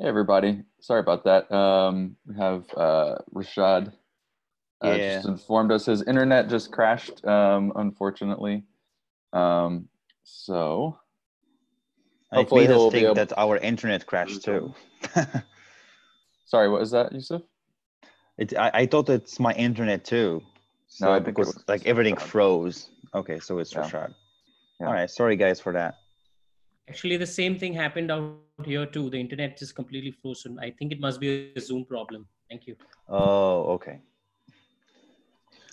Hey everybody, sorry about that. Um, we have uh, Rashad uh, yeah. just informed us his internet just crashed, um, unfortunately. Um, so hopefully he'll think able... that our internet crashed too. sorry, what is that, Yusuf? It, I, I thought it's my internet too. So no, I think because like everything Rashad. froze. Okay, so it's yeah. Rashad. Yeah. All right, sorry guys for that. Actually, the same thing happened out here too. The internet just completely frozen. I think it must be a Zoom problem. Thank you. Oh, okay.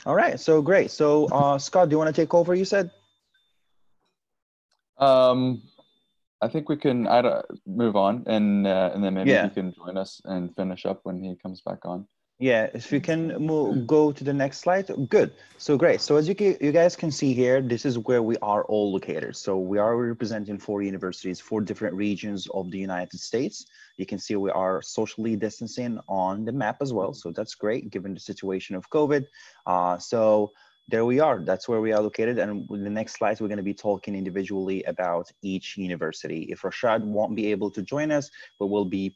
All right. So great. So uh, Scott, do you want to take over? You said. Um, I think we can add a, move on, and uh, and then maybe yeah. he can join us and finish up when he comes back on. Yeah, if you can move, go to the next slide. Good. So great. So as you, you guys can see here, this is where we are all located. So we are representing four universities, four different regions of the United States. You can see we are socially distancing on the map as well. So that's great given the situation of COVID. Uh, so there we are. That's where we are located. And the next slides, we're going to be talking individually about each university. If Rashad won't be able to join us, but we'll be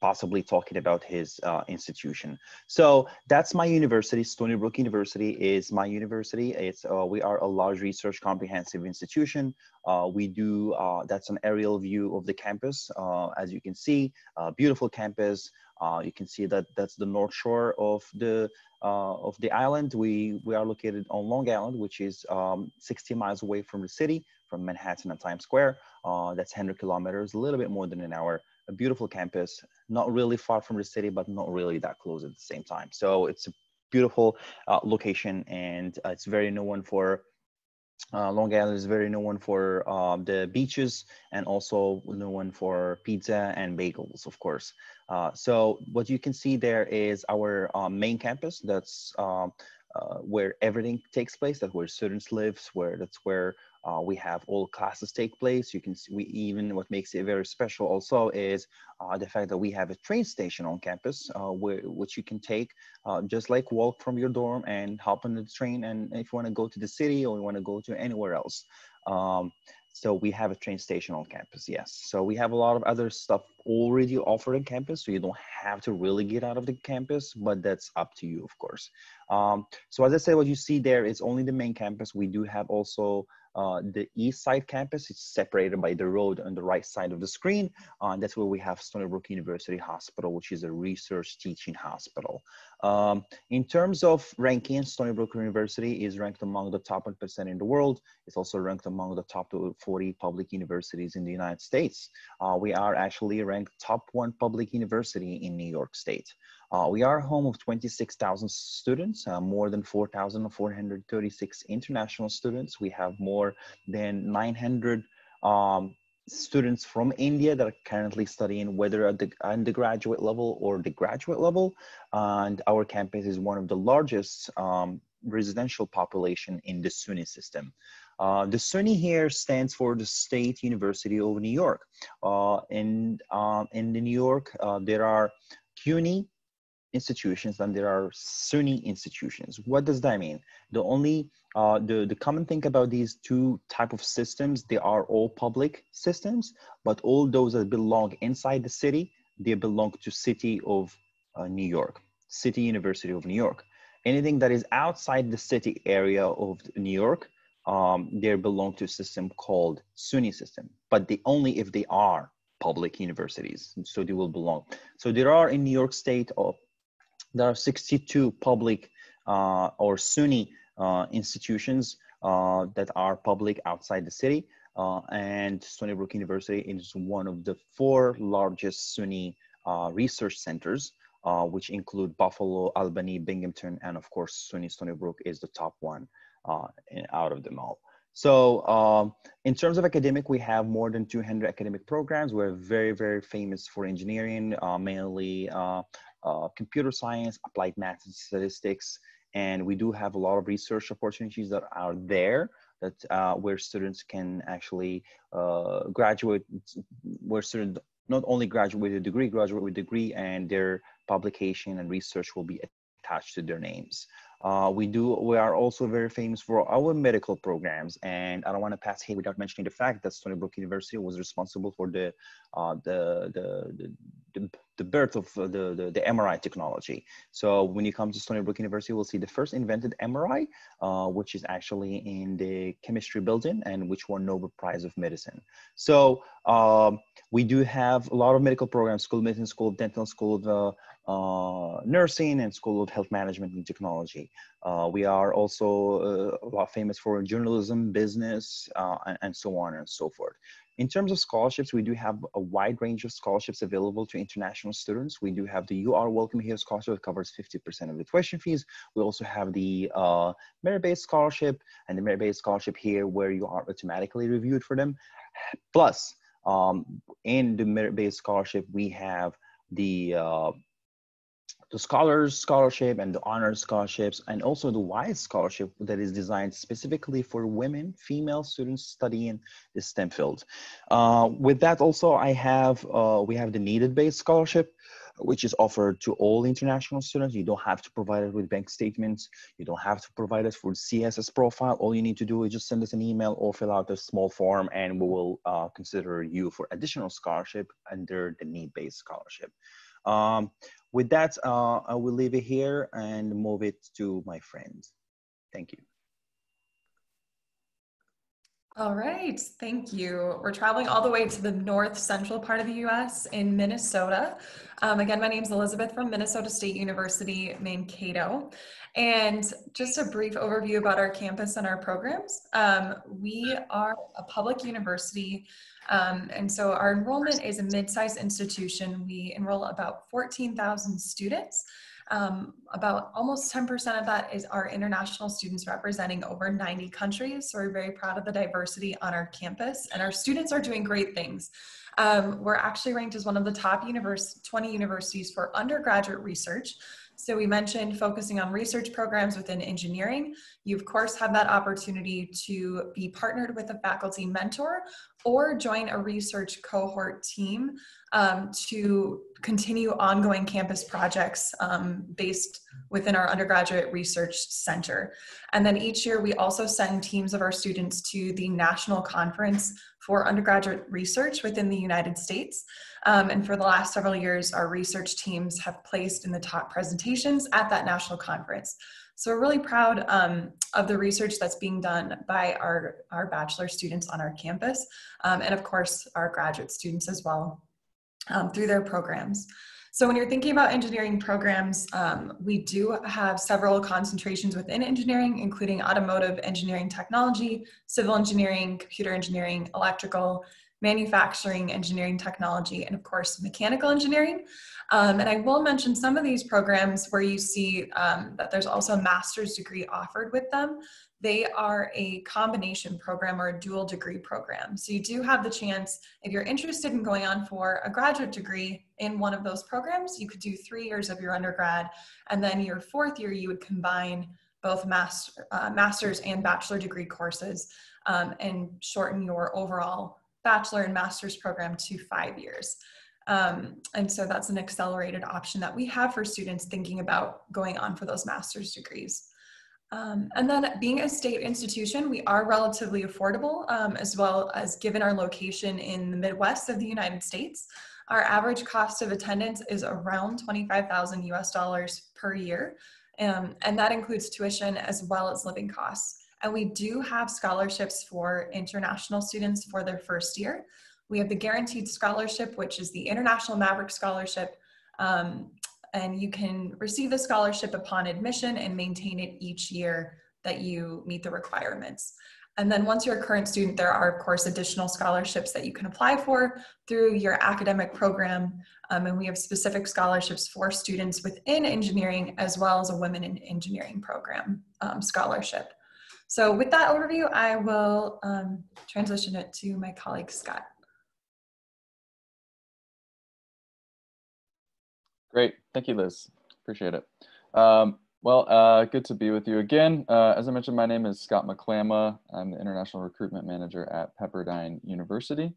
possibly talking about his uh, institution. So that's my university. Stony Brook University is my university. It's uh, we are a large research comprehensive institution. Uh, we do uh, that's an aerial view of the campus. Uh, as you can see, beautiful campus. Uh, you can see that that's the north shore of the of the island. We we are located on Long Island, which is um, 60 miles away from the city, from Manhattan and Times Square. that's 100 kilometers, a little bit more than an hour a beautiful campus, not really far from the city, but not really that close at the same time. So it's a beautiful uh, location and uh, it's very known for uh, Long Island is very known for um, the beaches and also known for pizza and bagels, of course. Uh, so what you can see there is our um, main campus. That's um, uh, where everything takes place. That's where students live. Where that's where uh, we have all classes take place. You can see we even what makes it very special also is uh, the fact that we have a train station on campus, uh, where, which you can take uh, just like walk from your dorm and hop on the train. And if you want to go to the city or you want to go to anywhere else. Um, so we have a train station on campus, yes. So we have a lot of other stuff already offered on campus, so you don't have to really get out of the campus, but that's up to you, of course. Um, so as I said, what you see there is only the main campus. We do have also uh, the east side campus. is separated by the road on the right side of the screen. Uh, and that's where we have Stony Brook University Hospital, which is a research teaching hospital. Um, in terms of ranking, Stony Brook University is ranked among the top 1% in the world. It's also ranked among the top 40 public universities in the United States. Uh, we are actually ranked top one public university in New York State. Uh, we are home of 26,000 students, uh, more than 4,436 international students. We have more than 900 um, students from India that are currently studying whether at the undergraduate level or the graduate level. And our campus is one of the largest um, residential population in the SUNY system. Uh, the SUNY here stands for the State University of New York. Uh, in, uh, in the New York, uh, there are CUNY, institutions than there are SUNY institutions. What does that mean? The only, uh, the, the common thing about these two type of systems, they are all public systems, but all those that belong inside the city, they belong to city of uh, New York, City University of New York. Anything that is outside the city area of New York, um, they belong to a system called SUNY system, but they only if they are public universities, so they will belong. So there are in New York State uh, there are 62 public uh, or SUNY uh, institutions uh, that are public outside the city. Uh, and Stony Brook University is one of the four largest SUNY uh, research centers, uh, which include Buffalo, Albany, Binghamton, and of course, SUNY Stony Brook is the top one in, out of them all. So um, in terms of academic, we have more than 200 academic programs. We're very, very famous for engineering, uh, mainly uh, uh, computer science, applied math and statistics. And we do have a lot of research opportunities that are there that uh, where students can actually uh, graduate, where students not only graduate with a degree, graduate with a degree and their publication and research will be attached to their names. Uh, we do. We are also very famous for our medical programs, and I don't want to pass here without mentioning the fact that Stony Brook University was responsible for the uh, the, the, the the birth of the, the, the MRI technology. So when you come to Stony Brook University, we'll see the first invented MRI, uh, which is actually in the chemistry building and which won Nobel Prize of Medicine. So um, we do have a lot of medical programs, School of Medicine, School of Dental, School of uh, uh, nursing and School of Health Management and Technology. Uh, we are also uh, a lot famous for journalism, business, uh, and, and, so on and so forth. In terms of scholarships, we do have a wide range of scholarships available to international students. We do have the You Are Welcome Here scholarship that covers 50% of the tuition fees. We also have the uh, merit-based scholarship and the merit-based scholarship here where you are automatically reviewed for them. Plus, um, in the merit-based scholarship, we have the uh, the scholars scholarship and the honors scholarships and also the wise scholarship that is designed specifically for women female students studying the stem field. Uh, with that also i have uh, we have the needed based scholarship which is offered to all international students. You don't have to provide it with bank statements. You don't have to provide it for css profile. All you need to do is just send us an email or fill out a small form and we will uh, consider you for additional scholarship under the need based scholarship um, with that, uh, I will leave it here and move it to my friends. Thank you. All right, thank you. We're traveling all the way to the north central part of the US in Minnesota. Um, again, my name is Elizabeth from Minnesota State University, Mankato. And just a brief overview about our campus and our programs. Um, we are a public university um, and so our enrollment is a mid-sized institution. We enroll about 14,000 students. Um, about almost 10% of that is our international students representing over 90 countries. So we're very proud of the diversity on our campus and our students are doing great things. Um, we're actually ranked as one of the top univers 20 universities for undergraduate research. So we mentioned focusing on research programs within engineering. You of course have that opportunity to be partnered with a faculty mentor or join a research cohort team um, to continue ongoing campus projects um, based within our undergraduate research center. And then each year we also send teams of our students to the national conference for undergraduate research within the United States. Um, and for the last several years, our research teams have placed in the top presentations at that national conference. So we're really proud um, of the research that's being done by our, our bachelor students on our campus, um, and of course our graduate students as well um, through their programs. So when you're thinking about engineering programs, um, we do have several concentrations within engineering, including automotive engineering technology, civil engineering, computer engineering, electrical, manufacturing, engineering technology, and of course, mechanical engineering. Um, and I will mention some of these programs where you see um, that there's also a master's degree offered with them. They are a combination program or a dual degree program. So you do have the chance, if you're interested in going on for a graduate degree in one of those programs, you could do three years of your undergrad, and then your fourth year, you would combine both master, uh, master's and bachelor degree courses um, and shorten your overall bachelor and master's program to five years. Um, and so that's an accelerated option that we have for students thinking about going on for those master's degrees. Um, and then being a state institution, we are relatively affordable um, as well as given our location in the Midwest of the United States. Our average cost of attendance is around 25,000 US dollars per year. Um, and that includes tuition as well as living costs. And we do have scholarships for international students for their first year. We have the Guaranteed Scholarship, which is the International Maverick Scholarship. Um, and you can receive the scholarship upon admission and maintain it each year that you meet the requirements. And then once you're a current student, there are, of course, additional scholarships that you can apply for through your academic program. Um, and we have specific scholarships for students within engineering as well as a Women in Engineering program um, scholarship. So with that overview, I will um, transition it to my colleague, Scott. Great. Thank you, Liz. Appreciate it. Um, well, uh, good to be with you again. Uh, as I mentioned, my name is Scott McClama. I'm the International Recruitment Manager at Pepperdine University.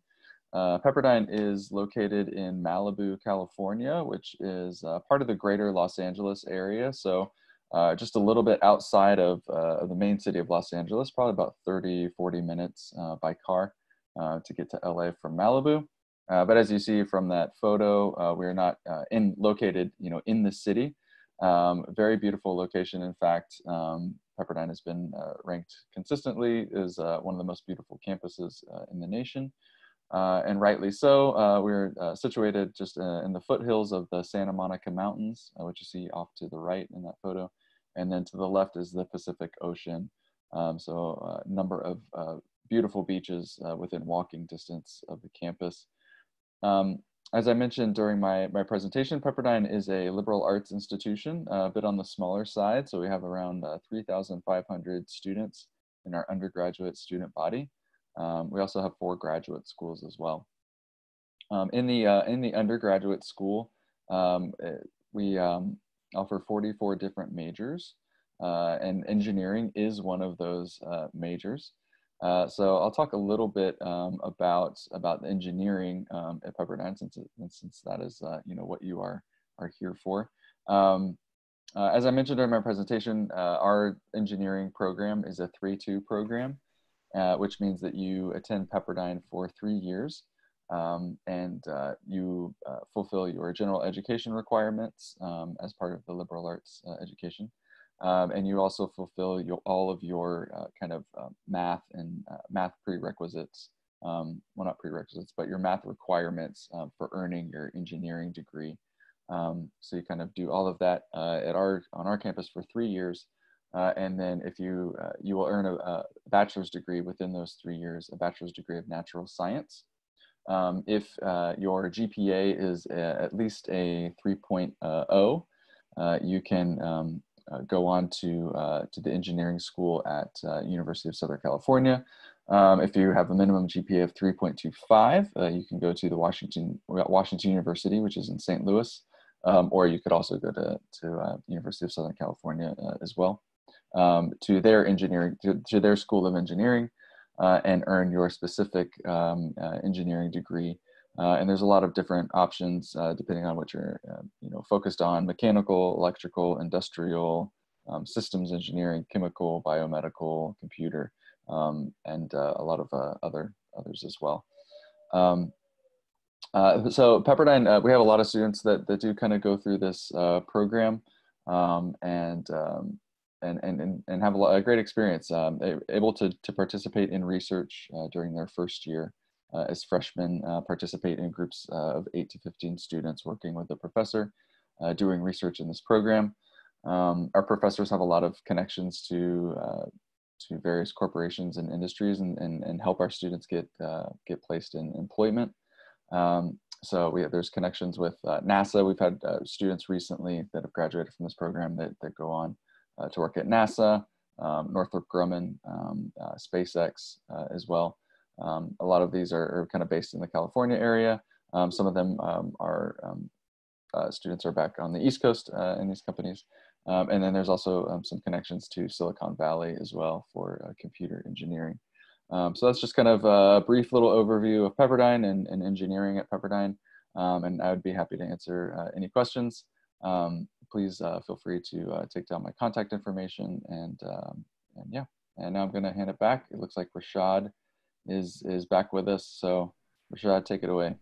Uh, Pepperdine is located in Malibu, California, which is uh, part of the greater Los Angeles area. So uh, just a little bit outside of, uh, the main city of Los Angeles, probably about 30, 40 minutes by car to get to LA from Malibu. Uh, but as you see from that photo, uh, we're not uh, in located, you know, in the city. Um, very beautiful location. In fact, um, Pepperdine has been uh, ranked consistently as uh, one of the most beautiful campuses uh, in the nation. and rightly so. we're situated just in the foothills of the Santa Monica Mountains, which you see off to the right in that photo. And then to the left is the Pacific Ocean. Um, so a number of beautiful beaches within walking distance of the campus. Um, as I mentioned during my, my presentation, Pepperdine is a liberal arts institution, uh, a bit on the smaller side. So we have around uh, 3,500 students in our undergraduate student body. Um, we also have four graduate schools as well. Um, in, the, uh, in the undergraduate school, um, eh, we um, offer 44 different majors, uh, and engineering is one of those uh, majors. Uh, so I'll talk a little bit um, about about the engineering um, at Pepperdine, since since that is uh, you know what you are are here for. Um, uh, as I mentioned during my presentation, uh, our engineering program is a 3-2 program, which means that you attend Pepperdine for three years um, and you fulfill your general education requirements um, as part of the liberal arts education. Um, and you also fulfill your, all of your uh, kind of uh, math and uh, math prerequisites. Um, well, not prerequisites, but your math requirements for earning your engineering degree. Um, so you kind of do all of that uh, at our on our campus for three years, uh, and then if you uh, you will earn a, a, bachelor's degree within those three years, a bachelor's degree of natural science. Um, if your GPA is a, at least a 3.0, you can um, uh, go on to, uh, to the engineering school at uh, University of Southern California. Um, if you have a minimum GPA of 3.25, uh, you can go to the Washington, Washington University, which is in St. Louis, um, or you could also go to, to uh, University of Southern California uh, as well, um, to their engineering, to, to, their School of Engineering, and earn your specific um, engineering degree. Uh, and there's a lot of different options uh, depending on what you're uh, you know focused on mechanical electrical industrial um, systems engineering chemical biomedical computer um, and uh, a lot of uh, other others as well. Um, uh, so pepperdine we have a lot of students that, that do kind of go through this program um, and, um, and, and and have a, lot, a great experience um, able to, to participate in research during their first year uh, as freshmen uh, participate in groups uh, of 8 to 15 students working with a professor doing research in this program. Um, our professors have a lot of connections to to various corporations and industries and, and, and help our students get get placed in employment. Um, so we have, there's connections with uh, NASA. We've had uh, students recently that have graduated from this program that, that go on uh, to work at NASA, um, Northrop Grumman, um, SpaceX as well. Um, a lot of these are, are, kind of based in the California area. Um, some of them um, are um, uh, students are back on the East Coast uh, in these companies. Um, and then there's also um, some connections to Silicon Valley as well for uh, computer engineering. so that's just kind of a brief little overview of Pepperdine and, and engineering at Pepperdine. and I would be happy to answer uh, any questions. Please uh, feel free to uh, take down my contact information and, and yeah. And now I'm gonna hand it back. It looks like Rashad is is back with us. So Rashad, take it away.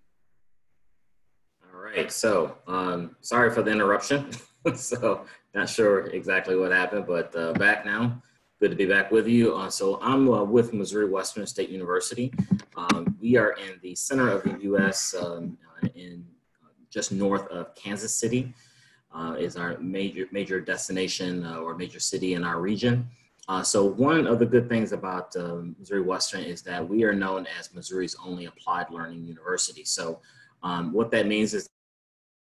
All right. So um, sorry for the interruption. so not sure exactly what happened, but uh, back now. Good to be back with you. Uh, so I'm uh, with Missouri Western State University. Um, we are in the center of the U.S. Um, uh, in just north of Kansas City. Uh, is our major major destination or major city in our region. Uh, so one of the good things about um, Missouri Western is that we are known as Missouri's only applied learning university. So um, what that means is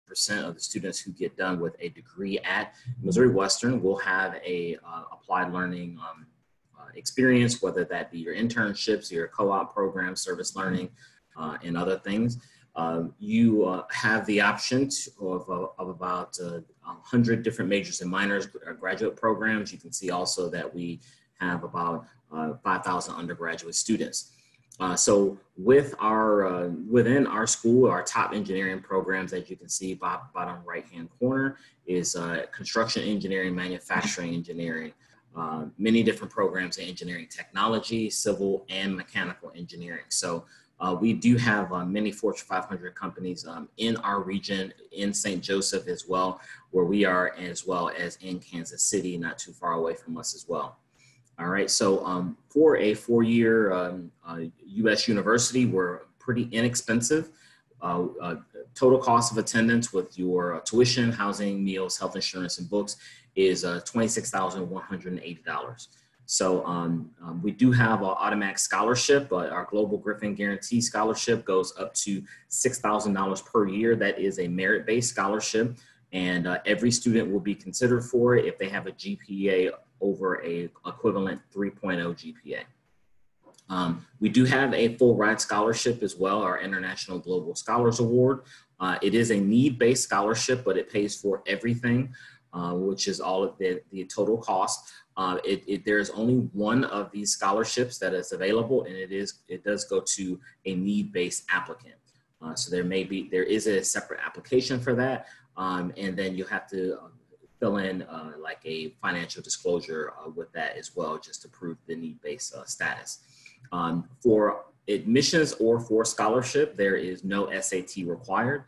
percent of the students who get done with a degree at Missouri Western will have a uh, applied learning um, uh, experience, whether that be your internships, your co-op program, service learning, uh, and other things. Um, you uh, have the option to, of, of, about uh, 100 different majors and minors uh, graduate programs. You can see also that we have about uh, 5,000 undergraduate students. Uh, so with our, uh, within our school, our top engineering programs, as you can see bottom right-hand corner, is construction engineering, manufacturing engineering, many different programs in engineering technology, civil and mechanical engineering. So uh, we do have uh, many Fortune 500 companies um, in our region, in St. Joseph as well, where we are, as well as in Kansas City, not too far away from us as well. All right, so um, for a four-year um, uh, U.S. university, we're pretty inexpensive. Uh, uh, total cost of attendance with your uh, tuition, housing, meals, health insurance, and books is $26,180. So um, um, we do have an automatic scholarship, but our Global Griffon Guarantee Scholarship goes up to $6,000 per year. That is a merit-based scholarship, and uh, every student will be considered for it if they have a GPA over a equivalent 3.0 GPA. Um, we do have a full ride scholarship as well, our International Global Scholars Award. Uh, it is a need-based scholarship, but it pays for everything, uh, which is all of the, the total cost. Uh, it, it, there's only one of these scholarships that is available, and it is it does go to a need-based applicant. Uh, so there may be there is a separate application for that, um, and then you have to uh, fill in uh, like a financial disclosure uh, with that as well, just to prove the need-based uh, status. Um, for admissions or for scholarship, there is no SAT required,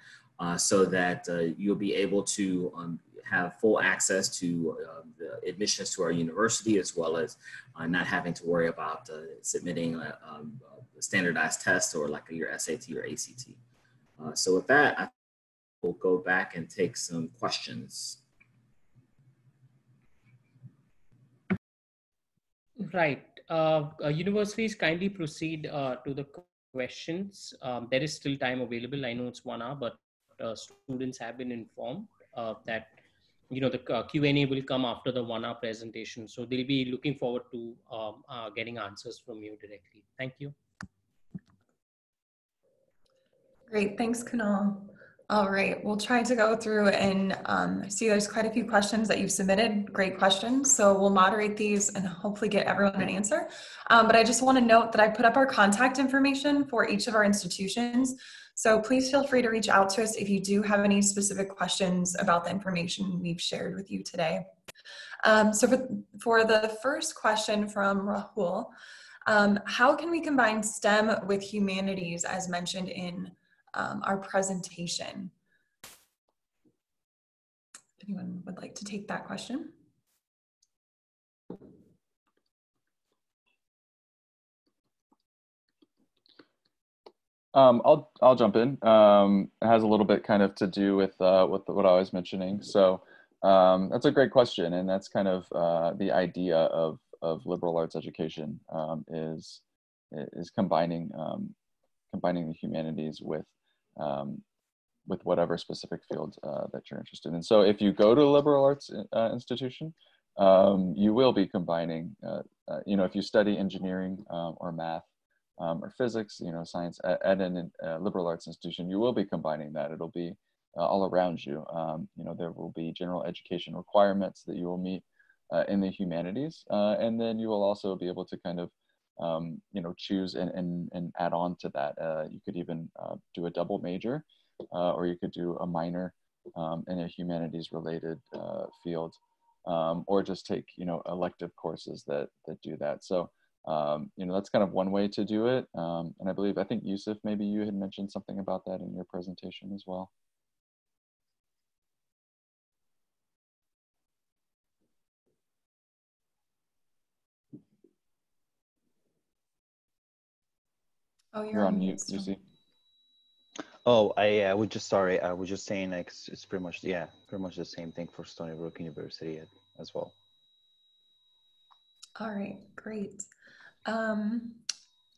so that you'll be able to um, have full access to uh, the admissions to our university, as well as uh, not having to worry about uh, submitting a, um, a, standardized test or like your SAT or ACT. Uh, so with that, I will go back and take some questions. Right. Uh, uh, universities kindly proceed to the questions. Um, there is still time available. I know it's one hour, but students have been informed that you know the uh, q&a will come after the one hour presentation. So they'll be looking forward to um, uh, getting answers from you directly. Thank you. Great. Thanks kunal all right we'll try to go through and um, see there's quite a few questions that you've submitted. Great questions. So we'll moderate these and hopefully get everyone an answer. Um, but i just want to note that i put up our contact information for each of our institutions. So please feel free to reach out to us if you do have any specific questions about the information we've shared with you today. Um, so for, for the first question from Rahul, um, how can we combine STEM with humanities as mentioned in um, our presentation? Anyone would like to take that question? Um, I'll I'll jump in. Um, it has a little bit kind of to do with uh, with what I was mentioning. So um, that's a great question, and that's kind of uh, the idea of of liberal arts education um, is is combining um, combining the humanities with um, with whatever specific field uh, that you're interested in. So if you go to a liberal arts uh, institution, um, you will be combining. Uh, uh, you know, if you study engineering um, or math um, or physics, you know, science at, at a uh, liberal arts institution, you will be combining that. It'll be uh, all around you. Um, you know, there will be general education requirements that you will meet in the humanities, and then you will also be able to kind of, um, you know, choose and, and, and add on to that. Uh, you could even uh, do a double major, uh, or you could do a minor um, in a humanities related field, um, or just take, you know, elective courses that, that do that. So, um, you know, that's kind of one way to do it. Um, and I believe, I think Yusuf, maybe you had mentioned something about that in your presentation as well. Oh, you're, You're on on mute, still. Lucy. Oh, I uh, was just sorry. I was just saying like it's, it's pretty much yeah, pretty much the same thing for Stony Brook University as well. All right, great. Um,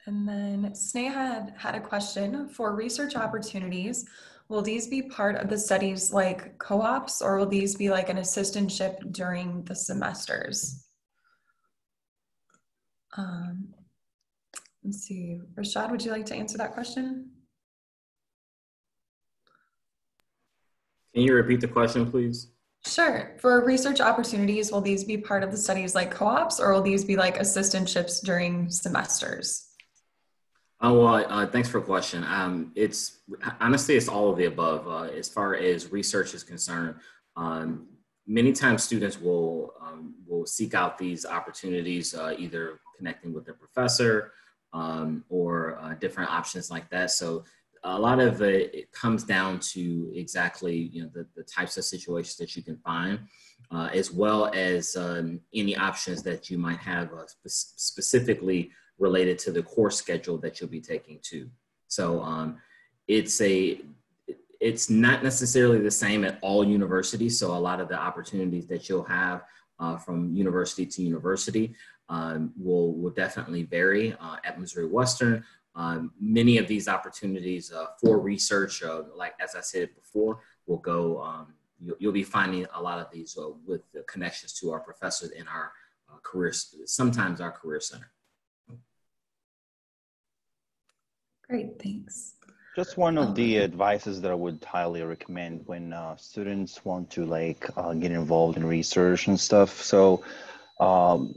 and then Sneha had, had a question for research opportunities. Will these be part of the studies like co-ops or will these be like an assistantship during the semesters? Um, let's see, Rashad, would you like to answer that question? Can you repeat the question, please? Sure. For research opportunities, will these be part of the studies like co-ops or will these be like assistantships during semesters? Oh, well, uh, thanks for the question. Um, it's honestly, it's all of the above. Uh, as far as research is concerned, um, many times students will um, will seek out these opportunities, uh, either connecting with their professor um, or uh, different options like that. So a lot of it, it, comes down to exactly you know the, the types of situations that you can find, uh, as well as um, any options that you might have uh, spe- specifically related to the course schedule that you'll be taking too. So um, it's a it's not necessarily the same at all universities. So a lot of the opportunities that you'll have uh, from university to university um, will will definitely vary. Uh, at Missouri Western, um, many of these opportunities uh, for research, uh, like as I said before, will go. Um, you'll, you'll, be finding a lot of these uh, with the connections to our professors in our uh, career, sometimes our career center. Great, thanks. Just one of the advices that I would highly recommend when uh, students want to like uh, get involved in research and stuff. So um,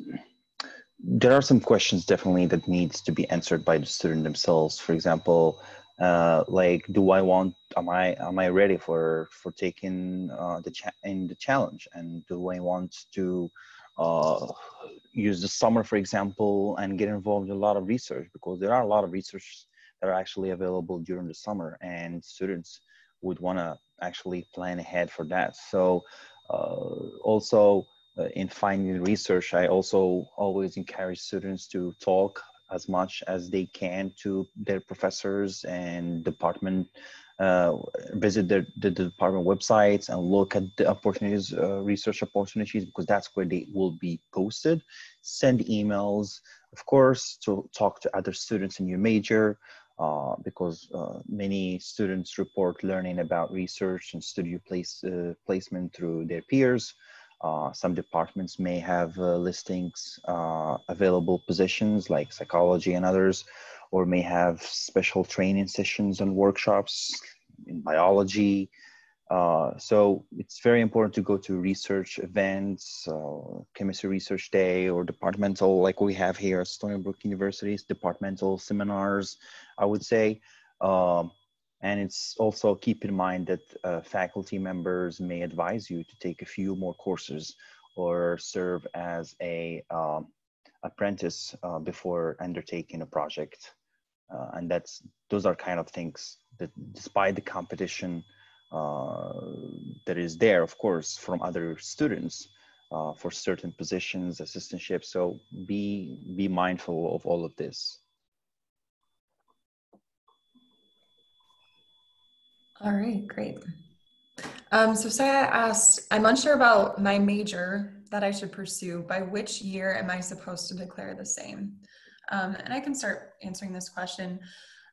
there are some questions definitely that needs to be answered by the student themselves. For example, uh, like, do I want? Am I am I ready for for taking uh, the cha- in the challenge? And do I want to uh, use the summer, for example, and get involved in a lot of research? Because there are a lot of research that are actually available during the summer and students would want to actually plan ahead for that so uh, also in finding research i also always encourage students to talk as much as they can to their professors and department uh, visit the, the, department websites and look at the opportunities uh, research opportunities because that's where they will be posted send emails of course to talk to other students in your major uh, because uh, many students report learning about research and studio place, uh, placement through their peers. Uh, some departments may have uh, listings, available positions like psychology and others, or may have special training sessions and workshops in biology, uh, so it's very important to go to research events, uh, chemistry research day or departmental, like we have here at Stony Brook University's departmental seminars, I would say. And it's also keep in mind that uh, faculty members may advise you to take a few more courses or serve as a um, apprentice uh, before undertaking a project. Uh, and that's those are kind of things that despite the competition uh, that is there, of course, from other students uh, for certain positions, assistantships. So be be mindful of all of this. All right, great. Um, so Saya asked, I'm unsure about my major that I should pursue. By which year am I supposed to declare the same? Um, and I can start answering this question.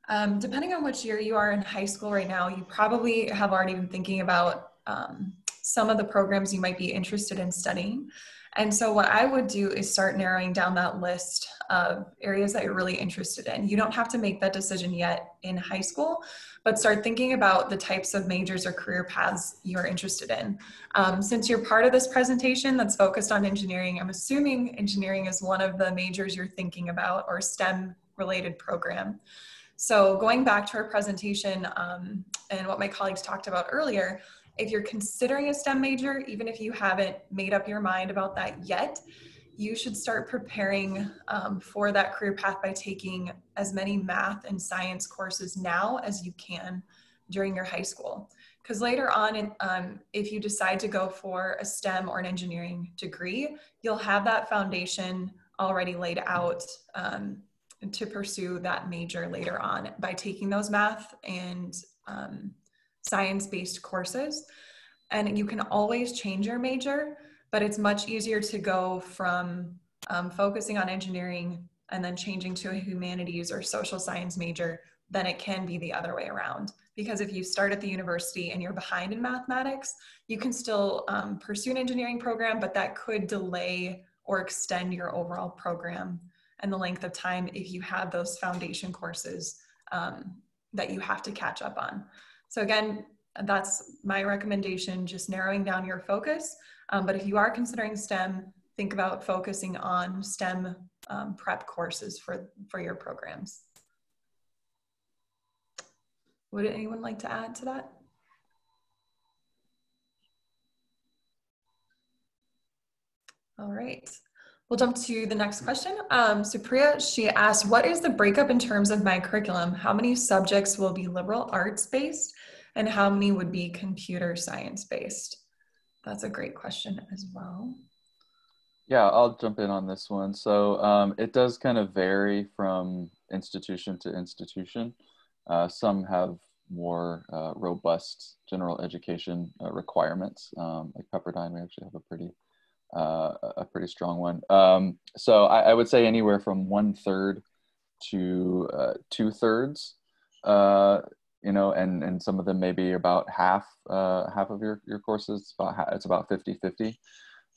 Um, depending on which year you are in high school right now, you probably have already been thinking about um, some of the programs you might be interested in studying. And so, what I would do is start narrowing down that list of areas that you're really interested in. You don't have to make that decision yet in high school, but start thinking about the types of majors or career paths you're interested in. Um, since you're part of this presentation that's focused on engineering, I'm assuming engineering is one of the majors you're thinking about or STEM related program. So, going back to our presentation um, and what my colleagues talked about earlier, if you're considering a STEM major, even if you haven't made up your mind about that yet, you should start preparing um, for that career path by taking as many math and science courses now as you can during your high school. Because later on, um, if you decide to go for a STEM or an engineering degree, you'll have that foundation already laid out um, to pursue that major later on by taking those math and um, science based courses. And you can always change your major, but it's much easier to go from um, focusing on engineering and then changing to a humanities or social science major than it can be the other way around. Because if you start at the university and you're behind in mathematics, you can still um, pursue an engineering program, but that could delay or extend your overall program and the length of time if you have those foundation courses um, that you have to catch up on. So again, that's my recommendation, just narrowing down your focus. Um, but if you are considering STEM, think about focusing on STEM um, prep courses for, for your programs. Would anyone like to add to that? All right. We'll jump to the next question. Um, Supriya, she asked, what is the breakup in terms of my curriculum? How many subjects will be liberal arts based and how many would be computer science based? That's a great question as well. Yeah, I'll jump in on this one. So um, it does kind of vary from institution to institution. Uh, some have more uh, robust general education uh, requirements. Um, like Pepperdine, we actually have a pretty uh, a pretty strong one. Um, so I, I, would say anywhere from one third to uh, two thirds, uh, you know, and, and some of them maybe about half, uh, half of your, your courses, it's about, it's about 50, 50.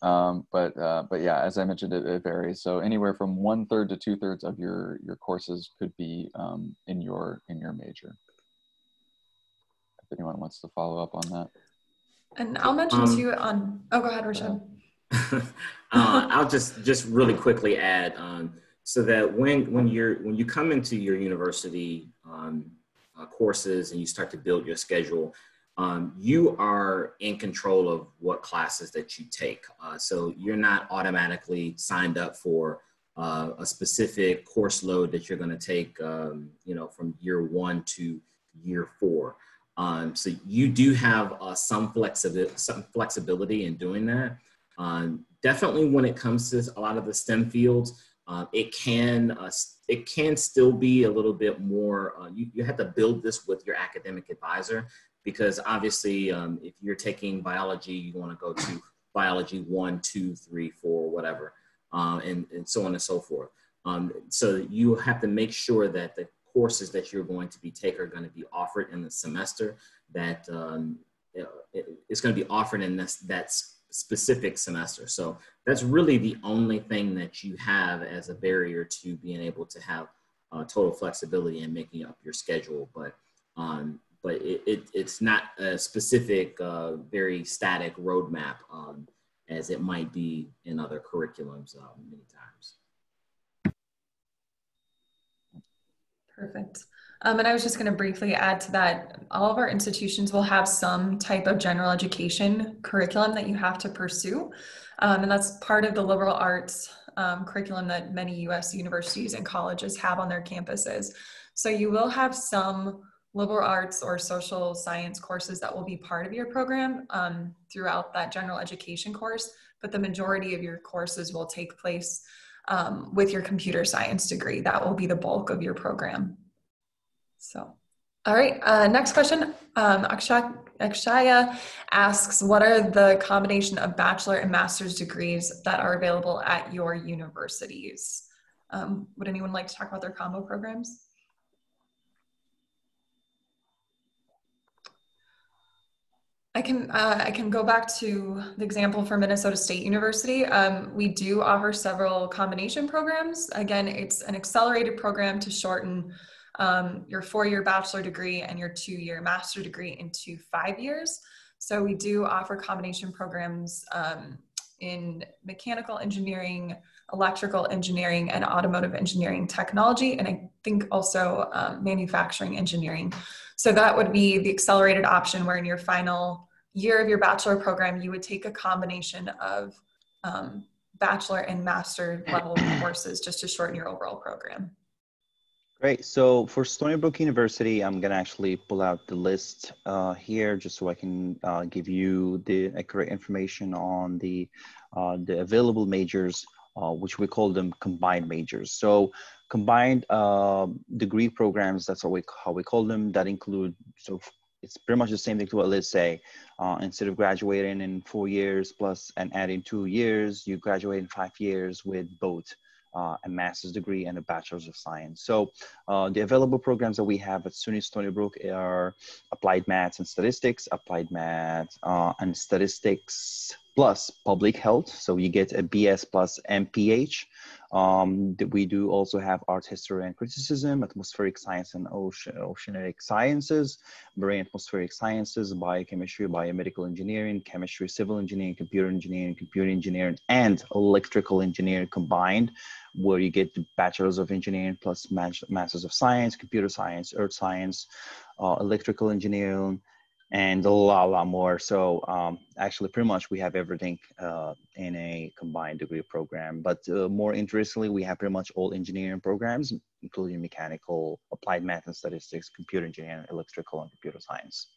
Um, but, uh, but yeah, as I mentioned, it, it, varies. So anywhere from one third to two thirds of your, your courses could be um, in your, in your major. If anyone wants to follow up on that. And I'll mention um, too on, oh, go ahead, Rashad. uh, I'll just just really quickly add um, so that when when you're when you come into your university um, uh, courses and you start to build your schedule, um, you are in control of what classes that you take. Uh, so you're not automatically signed up for uh, a specific course load that you're going to take, um, you know, from year one to year four. Um, so you do have uh, some flexibility, some flexibility in doing that. Um, definitely when it comes to a lot of the STEM fields, uh, it can uh, it can still be a little bit more. Uh, you, you have to build this with your academic advisor because obviously, um, if you're taking biology, you want to go to biology one, two, three, four, whatever, uh, and and so on and so forth. Um, so you have to make sure that the courses that you're going to be taking are going to be offered in the semester. That um, it, it's going to be offered in this that's specific semester. So that's really the only thing that you have as a barrier to being able to have uh, total flexibility in making up your schedule. But um, but it, it, it's not a specific, uh, very static roadmap um, as it might be in other curriculums uh, many times. Perfect. Um, and I was just going to briefly add to that. All of our institutions will have some type of general education curriculum that you have to pursue. Um, and that's part of the liberal arts um, curriculum that many US universities and colleges have on their campuses. So you will have some liberal arts or social science courses that will be part of your program um, throughout that general education course, but the majority of your courses will take place um, with your computer science degree. That will be the bulk of your program. So, all right, uh, next question. Um, Akshaya asks, what are the combination of bachelor and master's degrees that are available at your universities? Um, would anyone like to talk about their combo programs? I can uh, I can go back to the example for Minnesota State University. Um, we do offer several combination programs. Again, it's an accelerated program to shorten um, your four-year bachelor degree and your two-year master degree into five years. So we do offer combination programs um, in mechanical engineering, electrical engineering, and automotive engineering technology, and I think also um, manufacturing engineering. So that would be the accelerated option where in your final year of your bachelor program, you would take a combination of um, bachelor and master level courses just to shorten your overall program. Great. So for Stony Brook University, I'm going to actually pull out the list uh, here just so I can uh, give you the accurate information on the, uh, the available majors, uh, which we call them combined majors. So combined uh, degree programs, that's what we, how we call them, that include, so it's pretty much the same thing to what Liz say. Uh, instead of graduating in four years plus and adding two years, you graduate in five years with both uh, a master's degree and a bachelor's of science. So uh, the available programs that we have at SUNY Stony Brook are applied maths and statistics, applied maths uh, and statistics plus public health. So you get a BS plus MPH. Um, we do also have art history and criticism, atmospheric science and ocean, oceanic sciences, marine atmospheric sciences, biochemistry, biomedical engineering, chemistry, civil engineering, computer engineering, computer engineering, and electrical engineering combined, where you get the bachelor's of engineering plus masters of science, computer science, earth science, uh, electrical engineering, and a lot, lot more. So um, actually, pretty much we have everything uh, in a combined degree program. But uh, more interestingly, we have pretty much all engineering programs, including mechanical, applied math and statistics, computer engineering, electrical, and computer science.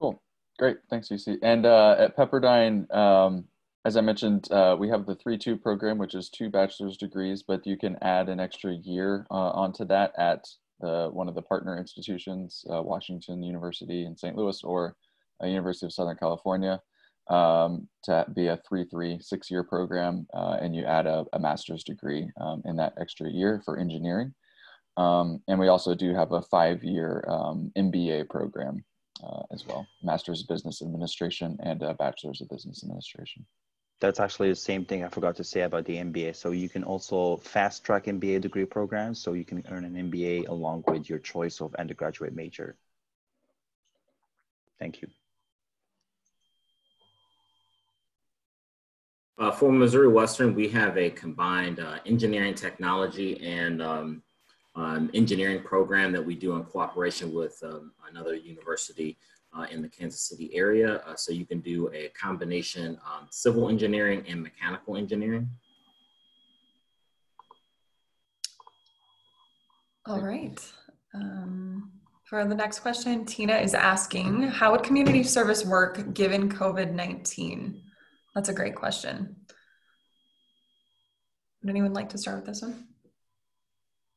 Cool, great, thanks, UC. And uh, at Pepperdine, um, as I mentioned, uh, we have the 3-2 program, which is two bachelor's degrees, but you can add an extra year uh, onto that at the, one of the partner institutions, uh, Washington University in St. Louis or uh, University of Southern California, um, to be a three, three, six year program, uh, and you add a, a master's degree um, in that extra year for engineering. Um, and we also do have a five year um, MBA program uh, as well, Master's of Business Administration and a Bachelor's of Business Administration that's actually the same thing I forgot to say about the MBA. So you can also fast track MBA degree programs. So you can earn an MBA along with your choice of undergraduate major. Thank you. Uh, for Missouri Western, we have a combined uh, engineering technology and um, um, engineering program that we do in cooperation with um, another university uh, in the Kansas City area. Uh, so you can do a combination um, civil engineering and mechanical engineering. All right. Um, for the next question, Tina is asking, how would community service work given COVID-19? That's a great question. Would anyone like to start with this one?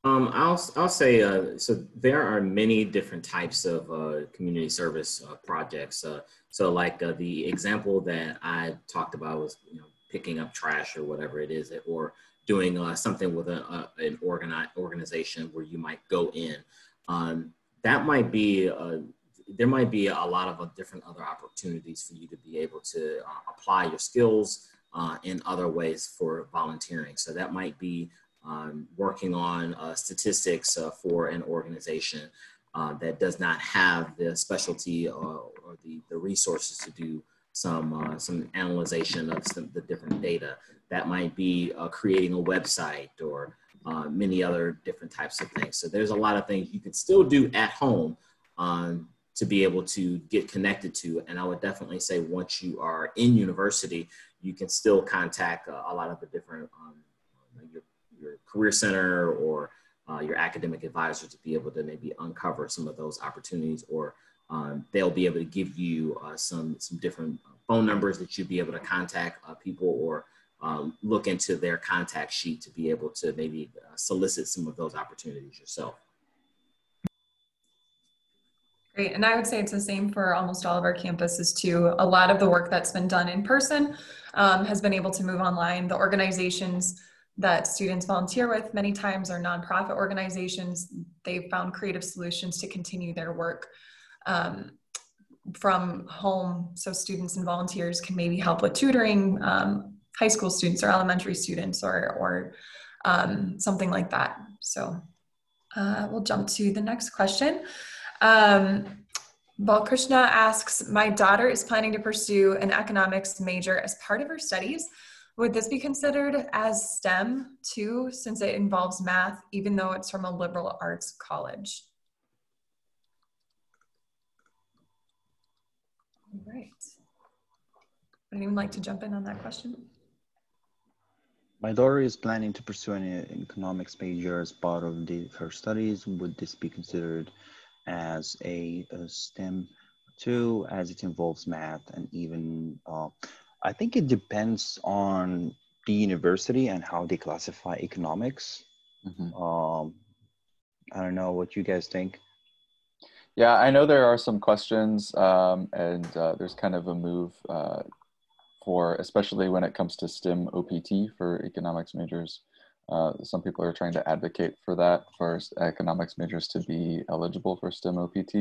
Um, I'll I'll say uh, so. There are many different types of uh, community service uh, projects. Uh, so, like uh, the example that I talked about was, you know, picking up trash or whatever it is, or doing uh, something with a, a, an organi- organization where you might go in. Um, that might be there might be a lot of different other opportunities for you to be able to apply your skills in other ways for volunteering. So that might be um, working on uh, statistics uh, for an organization uh, that does not have the specialty or, or the, the resources to do some uh, some analyzation of some, the different data. That might be uh, creating a website or uh, many other different types of things. So there's a lot of things you can still do at home um, to be able to get connected to. And I would definitely say once you are in university, you can still contact uh, a lot of the different um, your, career center or uh, your academic advisor to be able to maybe uncover some of those opportunities or um, they'll be able to give you uh, some some different phone numbers that you'll be able to contact uh, people or um, look into their contact sheet to be able to maybe uh, solicit some of those opportunities yourself. Great, and I would say it's the same for almost all of our campuses too. A lot of the work that's been done in person um, has been able to move online. The organizations that students volunteer with many times are nonprofit organizations. They've found creative solutions to continue their work um, from home so students and volunteers can maybe help with tutoring um, high school students or elementary students or, or um, something like that. So uh, we'll jump to the next question. Um, Balkrishna asks, my daughter is planning to pursue an economics major as part of her studies. Would this be considered as STEM too, since it involves math, even though it's from a liberal arts college? All right. Would anyone like to jump in on that question? My daughter is planning to pursue an economics major as part of the, her studies. Would this be considered as a, a STEM too, as it involves math and even, uh, I think it depends on the university and how they classify economics. Mm-hmm. Um, I don't know what you guys think. Yeah, I know there are some questions, um, and uh, there's kind of a move uh, for, especially when it comes to STEM OPT for economics majors. Uh, some people are trying to advocate for that for economics majors to be eligible for STEM OPT.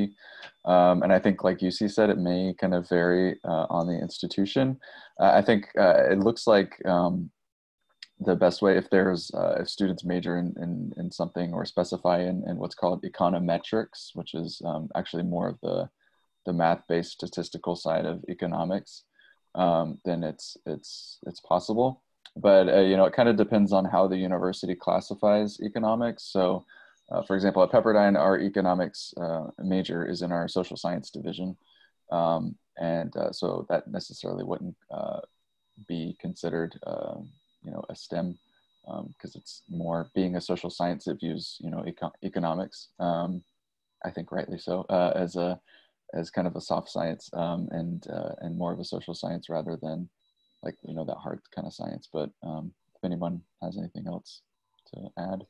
Um, and I think, like UC said, it may kind of vary uh, on the institution. Uh, I think uh, it looks like um, the best way if there's uh, if students major in, in, in something or specify in, in what's called econometrics which is um, actually more of the the math-based statistical side of economics um, then it's it's it's possible but uh, you know it kind of depends on how the university classifies economics so uh, for example at pepperdine our economics uh, major is in our social science division um, and uh, so that necessarily wouldn't uh, be considered um, you know a STEM because um, it's more being a social science it views you know eco- economics. Um, I think rightly so uh, as a as kind of a soft science um, and uh, and more of a social science rather than like you know that hard kind of science. But um, if anyone has anything else to add.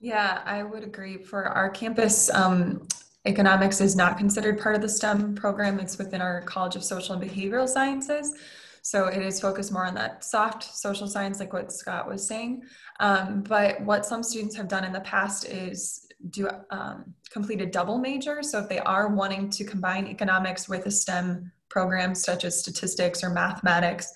Yeah, I would agree. For our campus, um, economics is not considered part of the STEM program. It's within our College of Social and Behavioral Sciences. So it is focused more on that soft social science, like what Scott was saying. Um, but what some students have done in the past is do um, complete a double major. So if they are wanting to combine economics with a STEM program such as statistics or mathematics,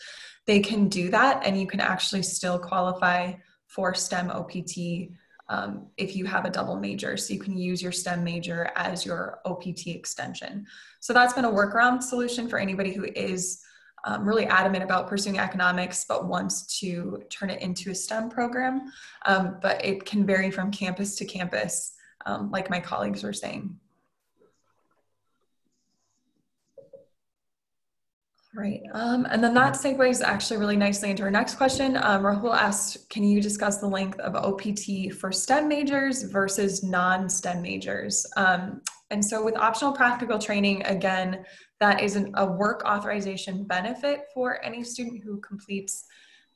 they can do that and you can actually still qualify for STEM OPT um, if you have a double major. So you can use your STEM major as your OPT extension. So that's been a workaround solution for anybody who is um, really adamant about pursuing economics but wants to turn it into a STEM program. Um, but it can vary from campus to campus, um, like my colleagues were saying. Right, um, and then that segues actually really nicely into our next question. Um, Rahul asked, can you discuss the length of OPT for STEM majors versus non-STEM majors? Um, and so with optional practical training, again, that is an, a work authorization benefit for any student who completes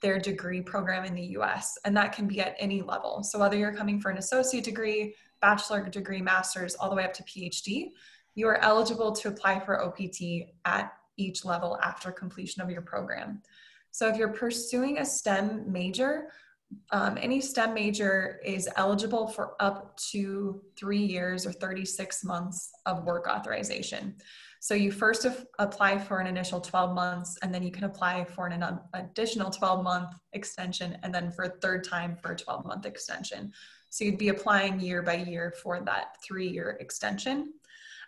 their degree program in the US. And that can be at any level. So whether you're coming for an associate degree, bachelor degree, master's, all the way up to PhD, you are eligible to apply for OPT at each level after completion of your program. So if you're pursuing a STEM major, um, any STEM major is eligible for up to three years or 36 months of work authorization. So you first apply for an initial 12 months, and then you can apply for an additional 12 month extension, and then for a third time for a 12 month extension. So you'd be applying year by year for that three year extension.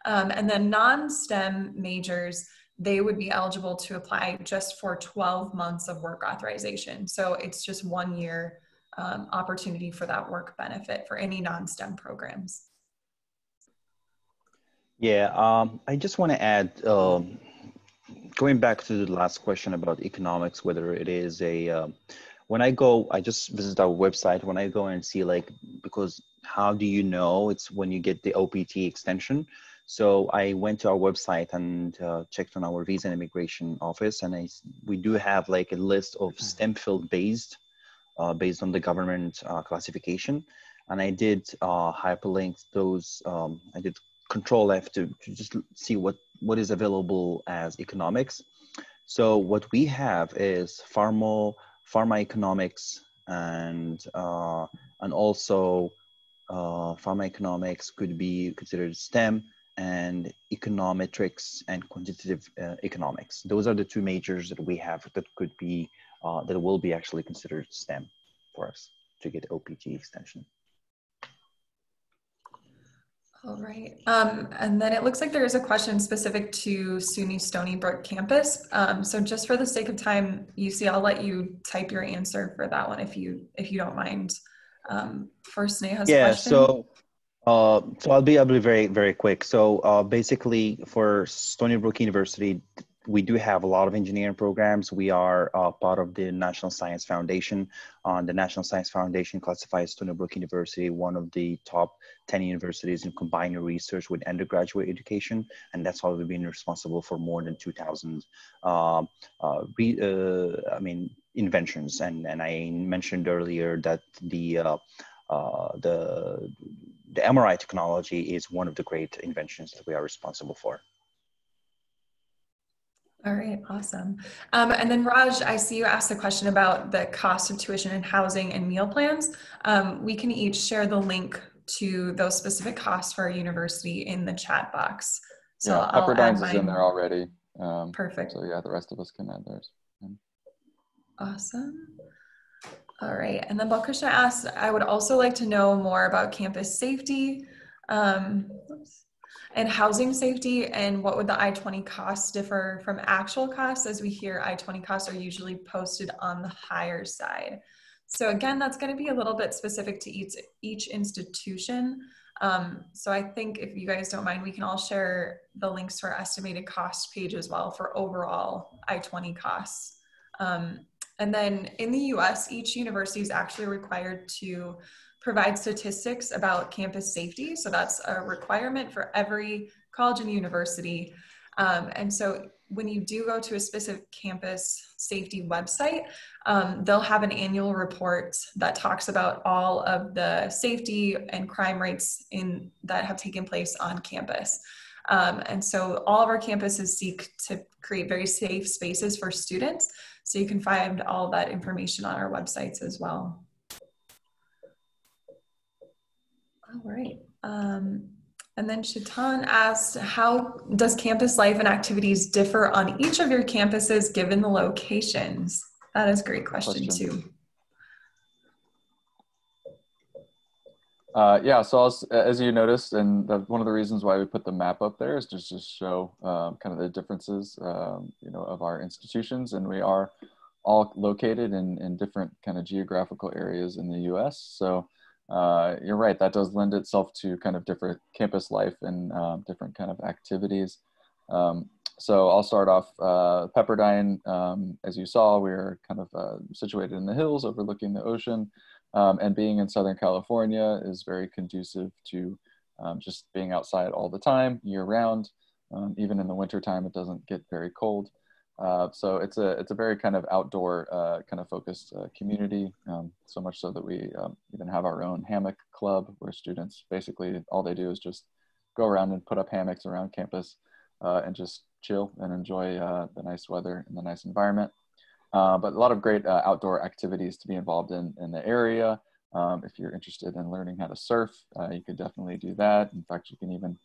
Um, and then non STEM majors, they would be eligible to apply just for 12 months of work authorization. So it's just one year um, opportunity for that work benefit for any non-STEM programs. Yeah, um, I just want to add, um, going back to the last question about economics, whether it is a, um, when I go, I just visit our website. When I go and see like, because how do you know? It's when you get the OPT extension. So I went to our website and uh, checked on our visa and immigration office, and I, we do have like a list of STEM field based, uh, based on the government uh, classification. And I did uh, hyperlink those. Um, I did control F to, to just see what, what is available as economics. So what we have is pharma, pharma economics and, uh, and also uh, pharma economics could be considered STEM and econometrics and quantitative uh, economics. Those are the two majors that we have that could be, uh, that will be actually considered STEM for us to get OPT extension. All right. Um, and then it looks like there is a question specific to SUNY Stony Brook campus. Um, so just for the sake of time, UC, I'll let you type your answer for that one if you if you don't mind. Um, first, Sneha's yeah, question. so uh, so I'll be I'll be very very quick. So uh, basically, for Stony Brook University, we do have a lot of engineering programs. We are uh, part of the National Science Foundation. Uh, the National Science Foundation classifies Stony Brook University one of the top 10 universities in combining research with undergraduate education. And that's how we've been responsible for more than 2,000 uh, uh, re, uh, I mean, inventions. And, and I mentioned earlier that the, uh, uh, the, the MRI technology is one of the great inventions that we are responsible for. All right, awesome. Um, and then Raj, I see you asked a question about the cost of tuition and housing and meal plans. Um, we can each share the link to those specific costs for our university in the chat box. So yeah, I'll Pepperdine's is in there already. Um, Perfect. So yeah, the rest of us can add theirs. Awesome. All right, and then Balkrishna asked, I would also like to know more about campus safety. Um, and housing safety and what would the I-20 costs differ from actual costs as we hear I-20 costs are usually posted on the higher side. So again, that's going to be a little bit specific to each, each institution. Um, so I think if you guys don't mind, we can all share the links to our estimated cost page as well for overall I-20 costs. Um, and then in the US, each university is actually required to provide statistics about campus safety. So that's a requirement for every college and university. Um, and so when you do go to a specific campus safety website, um, they'll have an annual report that talks about all of the safety and crime rates in that have taken place on campus. Um, and so all of our campuses seek to create very safe spaces for students. So you can find all that information on our websites as well. All right. Um, and then Shaitan asked, how does campus life and activities differ on each of your campuses given the locations? That is a great question, question. too. Uh, yeah, so as, as you noticed, and the, one of the reasons why we put the map up there is just to show um, kind of the differences, um, you know, of our institutions, and we are all located in, in different kind of geographical areas in the U.S. So uh, you're right, that does lend itself to kind of different campus life and um, different kind of activities. Um, so I'll start off uh, Pepperdine. Um, as you saw, we're kind of uh, situated in the hills overlooking the ocean. Um, and being in Southern California is very conducive to um, just being outside all the time, year round. Um, even in the wintertime, it doesn't get very cold. Uh, so it's a it's a very kind of outdoor uh, kind of focused uh, community. Um, so much so that we um, even have our own hammock club where students basically all they do is just go around and put up hammocks around campus uh, and just chill and enjoy uh, the nice weather and the nice environment. but a lot of great outdoor activities to be involved in in the area. Um, if you're interested in learning how to surf, you could definitely do that. In fact, you can even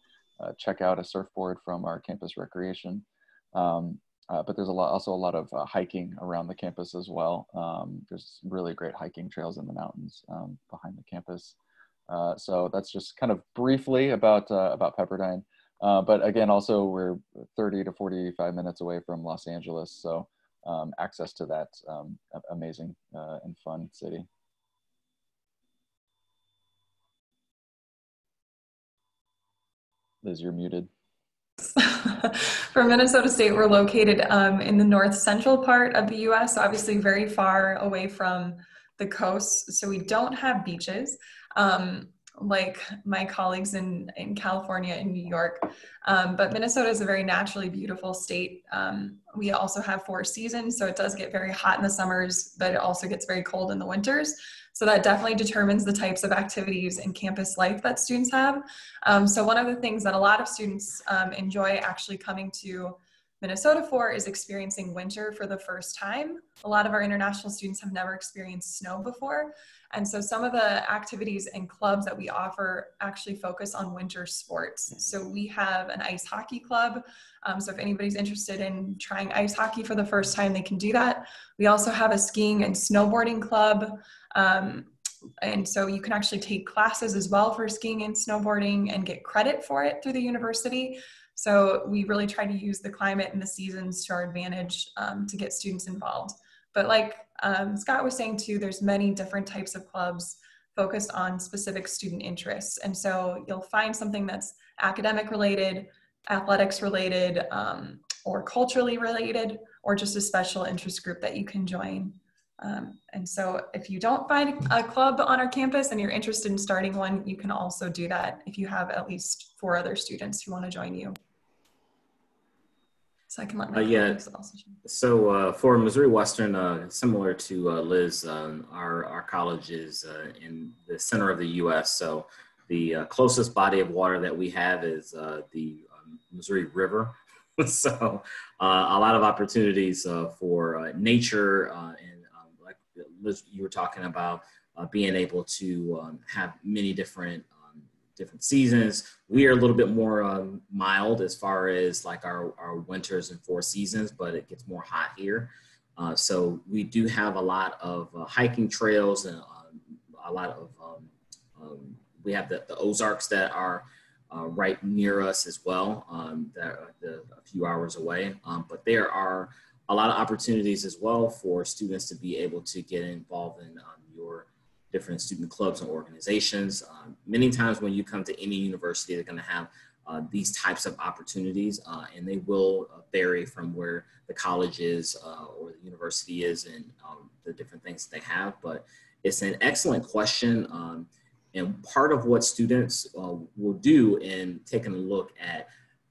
check out a surfboard from our campus recreation. Um, uh, but there's a lot, also a lot of uh, hiking around the campus as well. Um, there's really great hiking trails in the mountains um, behind the campus. Uh, so that's just kind of briefly about uh, about Pepperdine. Uh, but again, also we're 30 to 45 minutes away from Los Angeles, so um, access to that um, amazing uh, and fun city. Liz, you're muted. For Minnesota State, we're located um, in the north central part of the US, obviously very far away from the coast. So we don't have beaches. Um, like my colleagues in, in California and New York. Um, but Minnesota is a very naturally beautiful state. Um, we also have four seasons, so it does get very hot in the summers, but it also gets very cold in the winters. So that definitely determines the types of activities and campus life that students have. Um, so one of the things that a lot of students um, enjoy actually coming to Minnesota for is experiencing winter for the first time. A lot of our international students have never experienced snow before. And so some of the activities and clubs that we offer actually focus on winter sports. So we have an ice hockey club. Um, so if anybody's interested in trying ice hockey for the first time, they can do that. We also have a skiing and snowboarding club. Um, and so you can actually take classes as well for skiing and snowboarding and get credit for it through the university. So we really try to use the climate and the seasons to our advantage um, to get students involved. But like um, Scott was saying too, there's many different types of clubs focused on specific student interests. And so you'll find something that's academic related, athletics related, um, or culturally related, or just a special interest group that you can join. Um, and so if you don't find a club on our campus and you're interested in starting one, you can also do that if you have at least four other students who want to join you. So I can let my uh, yeah. So uh, for Missouri Western, uh, similar to uh, Liz, um, our, our college is uh, in the center of the U.S. So the uh, closest body of water that we have is the um, Missouri River. so a lot of opportunities for nature and um, like Liz, you were talking about being able to um, have many different different seasons. We are a little bit more um, mild as far as like our, our winters and four seasons, but it gets more hot here. Uh, so we do have a lot of uh, hiking trails and um, a lot of, um, um we have the, the, Ozarks that are uh, right near us as well, um, that are the, a few hours away. Um, but there are a lot of opportunities as well for students to be able to get involved in your different student clubs and organizations. Um, many times when you come to any university, they're going to have uh, these types of opportunities, uh, and they will uh, vary from where the college is uh, or the university is and um, the different things they have. But it's an excellent question. Um, and part of what students uh, will do in taking a look at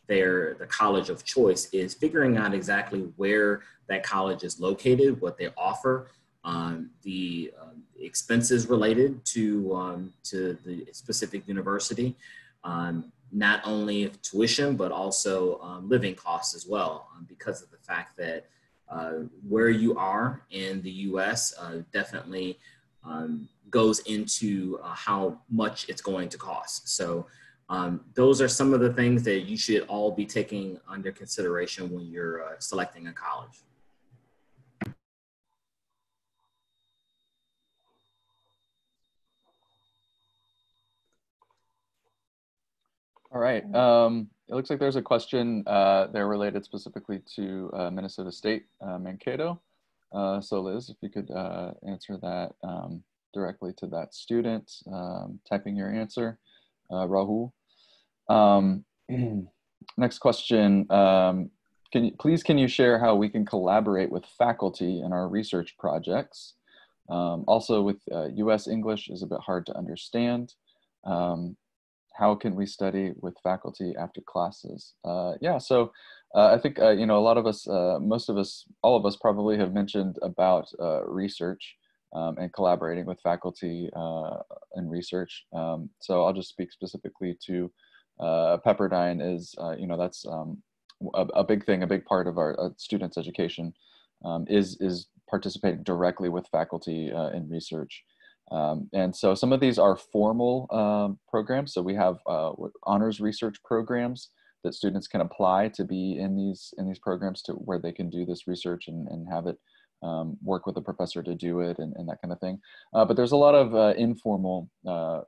their the college of choice is figuring out exactly where that college is located, what they offer, um, the um, expenses related to, um, to the specific university, um, not only tuition, but also um, living costs as well, um, because of the fact that uh, where you are in the US uh, definitely goes into uh, how much it's going to cost. So those are some of the things that you should all be taking under consideration when you're uh, selecting a college. All right. Um, it looks like there's a question uh, there related specifically to uh, Minnesota State uh, Mankato. Uh, so Liz, if you could uh, answer that um, directly to that student, um, typing your answer, uh, Rahul. Um, next question. Um, can you, please can you share how we can collaborate with faculty in our research projects? Um, also with US English is a bit hard to understand. Um, how can we study with faculty after classes? Uh, yeah, so uh, I think, uh, you know, a lot of us, most of us, all of us probably have mentioned about research um, and collaborating with faculty in research. Um, so I'll just speak specifically to Pepperdine is, you know, that's um, a, a, big thing, a big part of our students' education um, is, is participating directly with faculty in research. Um, and so some of these are formal um, programs. So we have uh, honors research programs that students can apply to be in these in these programs to where they can do this research and, and have it um, work with a professor to do it and, and that kind of thing. Uh, but there's a lot of uh, informal uh,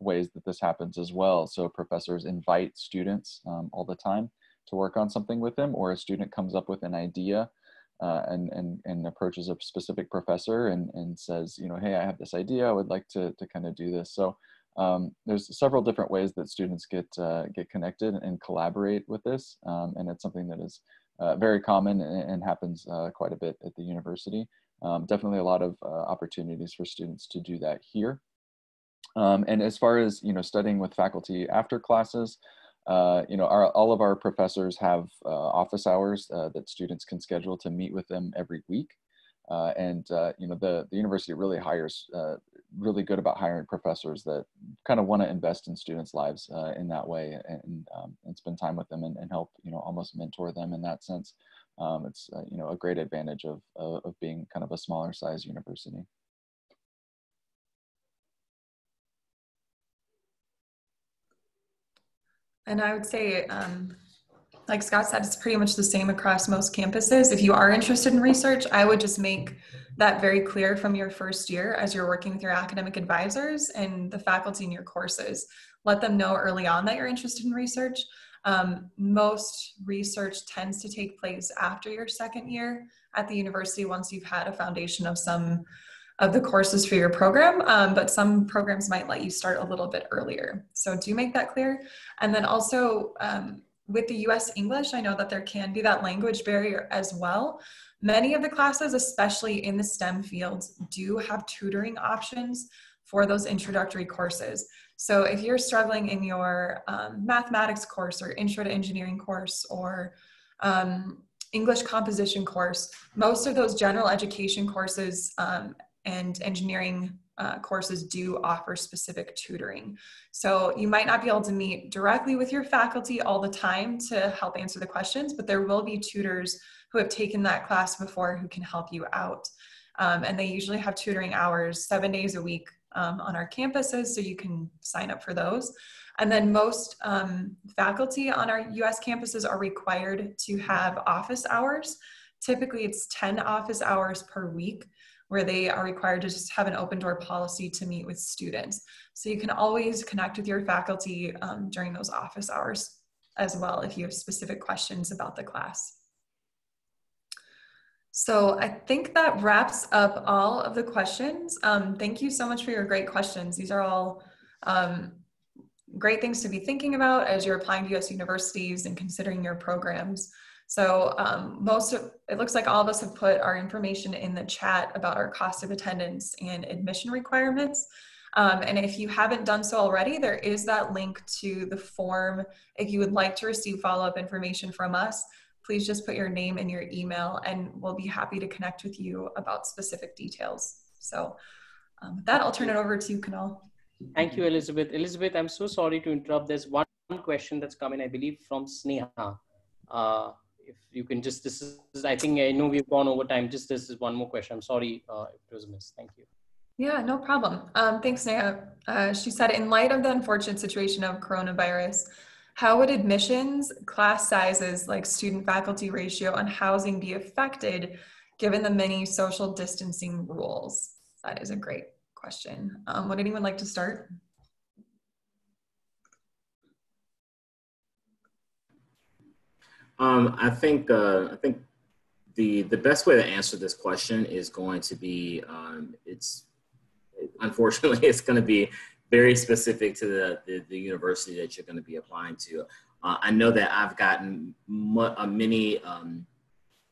ways that this happens as well. So professors invite students um, all the time to work on something with them or a student comes up with an idea uh, and, and, and approaches a specific professor and, and says, you know, hey, I have this idea, I would like to, to kind of do this. So Um, there's several different ways that students get uh, get connected and collaborate with this, um, and it's something that is uh, very common and, and happens uh, quite a bit at the university. Um, definitely a lot of uh, opportunities for students to do that here. Um, and as far as you know, studying with faculty after classes, uh, you know, our, all of our professors have uh, office hours uh, that students can schedule to meet with them every week. Uh, and uh, you know, the the university really hires really good about hiring professors that kind of want to invest in students' lives in that way and um, and spend time with them and, and help you know almost mentor them in that sense. Um, it's you know a great advantage of of being kind of a smaller size university. And I would say, um, like Scott said, it's pretty much the same across most campuses. If you are interested in research, I would just make that very clear from your first year as you're working with your academic advisors and the faculty in your courses. Let them know early on that you're interested in research. Um, most research tends to take place after your second year at the university once you've had a foundation of some of the courses for your program, um, but some programs might let you start a little bit earlier. So do make that clear. And then also um, with the US English, I know that there can be that language barrier as well. Many of the classes, especially in the STEM fields, do have tutoring options for those introductory courses. So if you're struggling in your um, mathematics course or intro to engineering course or um, English composition course, most of those general education courses um, and engineering uh, courses do offer specific tutoring. So you might not be able to meet directly with your faculty all the time to help answer the questions, but there will be tutors who have taken that class before who can help you out. Um, and they usually have tutoring hours seven days a week um, on our campuses, so you can sign up for those. And then most um, faculty on our US campuses are required to have office hours. Typically, it's 10 office hours per week where they are required to just have an open door policy to meet with students. So you can always connect with your faculty um, during those office hours as well if you have specific questions about the class. So I think that wraps up all of the questions. Um, thank you so much for your great questions. These are all um, great things to be thinking about as you're applying to US universities and considering your programs. So um, most of, it looks like all of us have put our information in the chat about our cost of attendance and admission requirements. Um, and if you haven't done so already, there is that link to the form. If you would like to receive follow-up information from us, please just put your name and your email and we'll be happy to connect with you about specific details. So um, with that, I'll turn it over to Kunal. Thank you, Elizabeth. Elizabeth, I'm so sorry to interrupt. There's one question that's coming, I believe, from Sneha. Uh, if you can just, this is, I think I know we've gone over time. Just this is one more question. I'm sorry uh, if it was missed. Thank you. Yeah, no problem. Um, thanks, Neha. Uh, she said, in light of the unfortunate situation of coronavirus, how would admissions, class sizes, like student faculty ratio, and housing be affected given the many social distancing rules? That is a great question. Um, would anyone like to start? Um, I think uh, I think the the best way to answer this question is going to be um, it's unfortunately it's going to be very specific to the, the, the university that you're going to be applying to. Uh, I know that I've gotten uh, many um,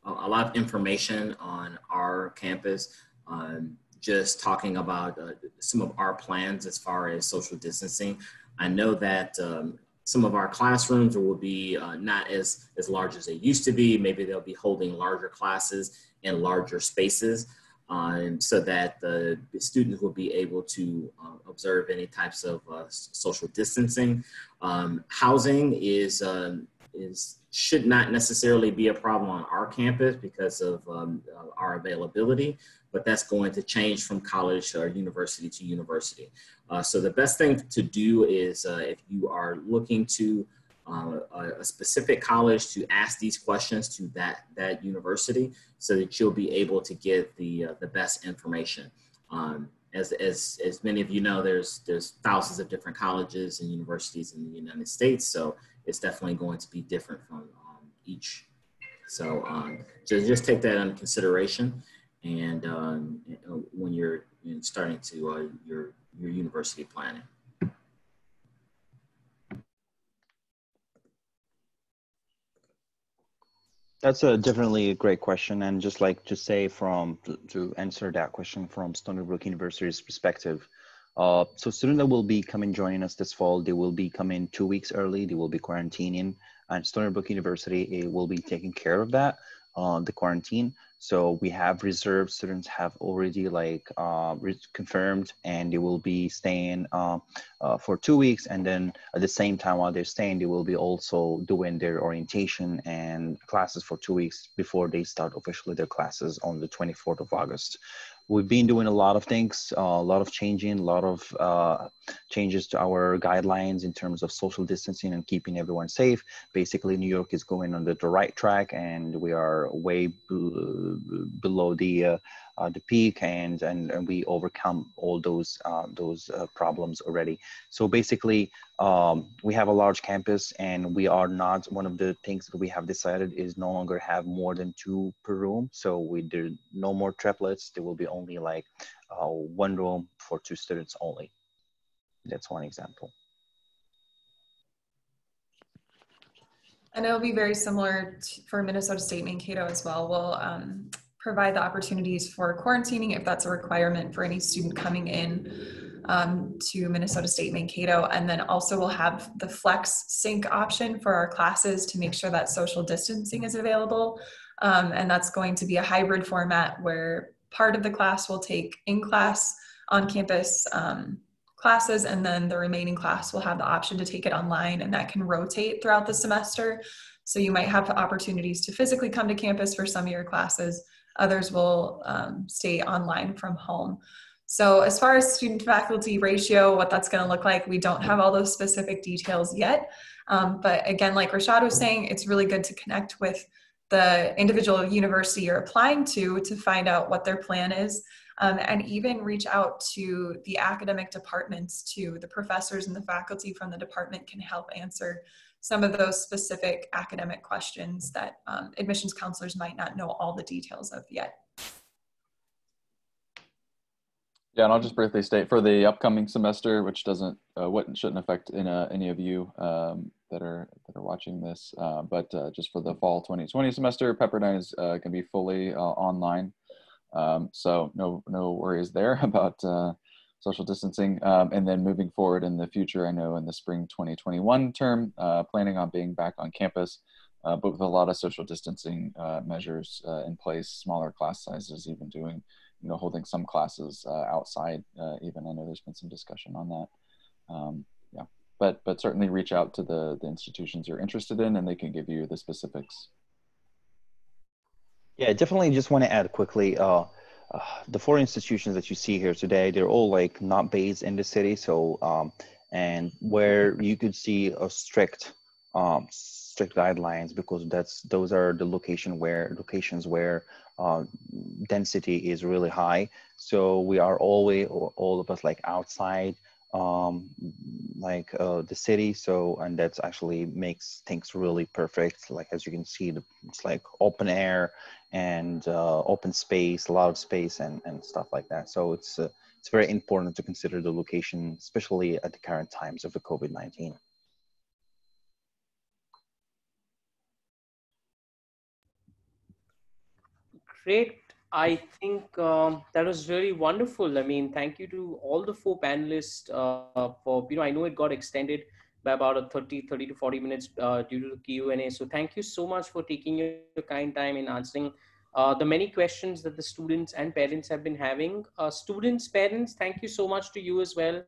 a lot of information on our campus, um, just talking about uh, some of our plans as far as social distancing. I know that um, some of our classrooms will be uh, not as, as large as they used to be. Maybe they'll be holding larger classes in larger spaces um, so that the, students will be able to uh, observe any types of uh, social distancing. Um, housing is, um, is, should not necessarily be a problem on our campus because of um, our availability, but that's going to change from college or university to university. Uh, so the best thing to do is uh, if you are looking to uh, a specific college to ask these questions to that, that university so that you'll be able to get the, uh, the best information. Um, as, as, as many of you know, there's, there's thousands of different colleges and universities in the United States, so it's definitely going to be different from um, each. So um, just, just take that into consideration. And um, when you're you know, starting to uh, your, your university planning. That's a definitely a great question, and just like to say from to, to answer that question from Stony Brook University's perspective, uh, so students that will be coming joining us this fall, they will be coming two weeks early. They will be quarantining, and Stony Brook University will be taking care of that, uh, the quarantine. So we have reserved students have already like uh, confirmed and they will be staying uh, uh, for two weeks. And then at the same time while they're staying, they will be also doing their orientation and classes for two weeks before they start officially their classes on the 24th of August we've been doing a lot of things, uh, a lot of changing, a lot of uh, changes to our guidelines in terms of social distancing and keeping everyone safe. Basically, New York is going on the, the right track, and we are way below the uh, the peak and, and, and we overcome all those uh, those uh, problems already. So basically, um, we have a large campus and we are not one of the things that we have decided is no longer have more than two per room. So we did no more triplets. There will be only like uh, one room for two students only. That's one example. And it'll be very similar for Minnesota State Mankato as well. We'll um, provide the opportunities for quarantining if that's a requirement for any student coming in um, to Minnesota State Mankato. And then also we'll have the flex sync option for our classes to make sure that social distancing is available. Um, and that's going to be a hybrid format where part of the class will take in class on campus um, classes and then the remaining class will have the option to take it online and that can rotate throughout the semester. So you might have opportunities to physically come to campus for some of your classes Others will um, stay online from home. So as far as student faculty ratio, what that's going to look like, we don't have all those specific details yet. Um, but again, like Rashad was saying, it's really good to connect with the individual university you're applying to to find out what their plan is um, and even reach out to the academic departments to the professors and the faculty from the department can help answer some of those specific academic questions that um, admissions counselors might not know all the details of yet. Yeah, and I'll just briefly state for the upcoming semester, which doesn't, uh, what shouldn't affect in, uh, any of you um, that are that are watching this, uh, but uh, just for the fall 2020 semester, Pepperdine is uh, going to be fully uh, online, um, so no no worries there about social distancing. Um, and then moving forward in the future, I know in the spring 2021 term, uh, planning on being back on campus, uh, but with a lot of social distancing uh, measures uh, in place, smaller class sizes, even doing, you know, holding some classes uh, outside. Uh, even I know there's been some discussion on that. Um, yeah, but but certainly reach out to the the institutions you're interested in, and they can give you the specifics. Yeah, definitely. Just want to add quickly uh, the four institutions that you see here today, they're all like not based in the city. So, um, and where you could see a strict, um, strict guidelines because that's those are the location where locations where uh, density is really high. So we are always all of us like outside um, like uh, the city. So, and that's actually makes things really perfect. Like as you can see, the, it's like open air and uh, open space, a lot of space and, and stuff like that. So it's, uh, it's very important to consider the location, especially at the current times of the COVID-19. Great. I think um, that was really wonderful. I mean, thank you to all the four panelists uh, for, you know, I know it got extended by about a 30, 30 to 40 minutes uh, due to the Q&A. So thank you so much for taking your kind time in answering uh, the many questions that the students and parents have been having. Uh, students, parents, thank you so much to you as well.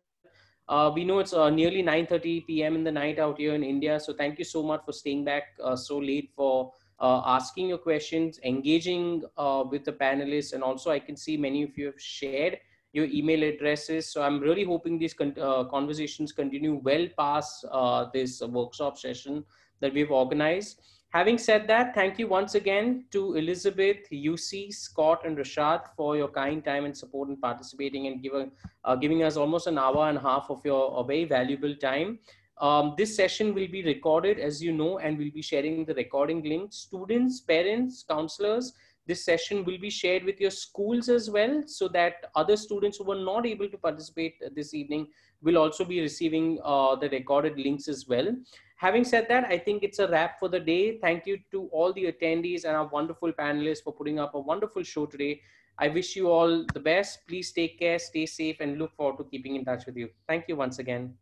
Uh, we know it's uh, nearly 9.30 p.m. in the night out here in India. So thank you so much for staying back so late for uh, asking your questions, engaging uh, with the panelists, and also I can see many of you have shared your email addresses. So I'm really hoping these con uh, conversations continue well past uh, this workshop session that we've organized. Having said that, thank you once again to Elizabeth, UC, Scott, and Rashad for your kind time and support and participating and give a, uh, giving us almost an hour and a half of your very valuable time. Um, this session will be recorded, as you know, and we'll be sharing the recording link. Students, parents, counselors, this session will be shared with your schools as well so that other students who were not able to participate uh, this evening will also be receiving uh, the recorded links as well. Having said that, I think it's a wrap for the day. Thank you to all the attendees and our wonderful panelists for putting up a wonderful show today. I wish you all the best. Please take care, stay safe, and look forward to keeping in touch with you. Thank you once again.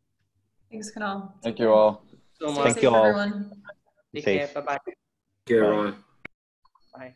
Thanks, Kunal. Thank you all. So much. Thank you all. Everyone. Take Safe. care. Bye-bye. Take care, Bye. Bye.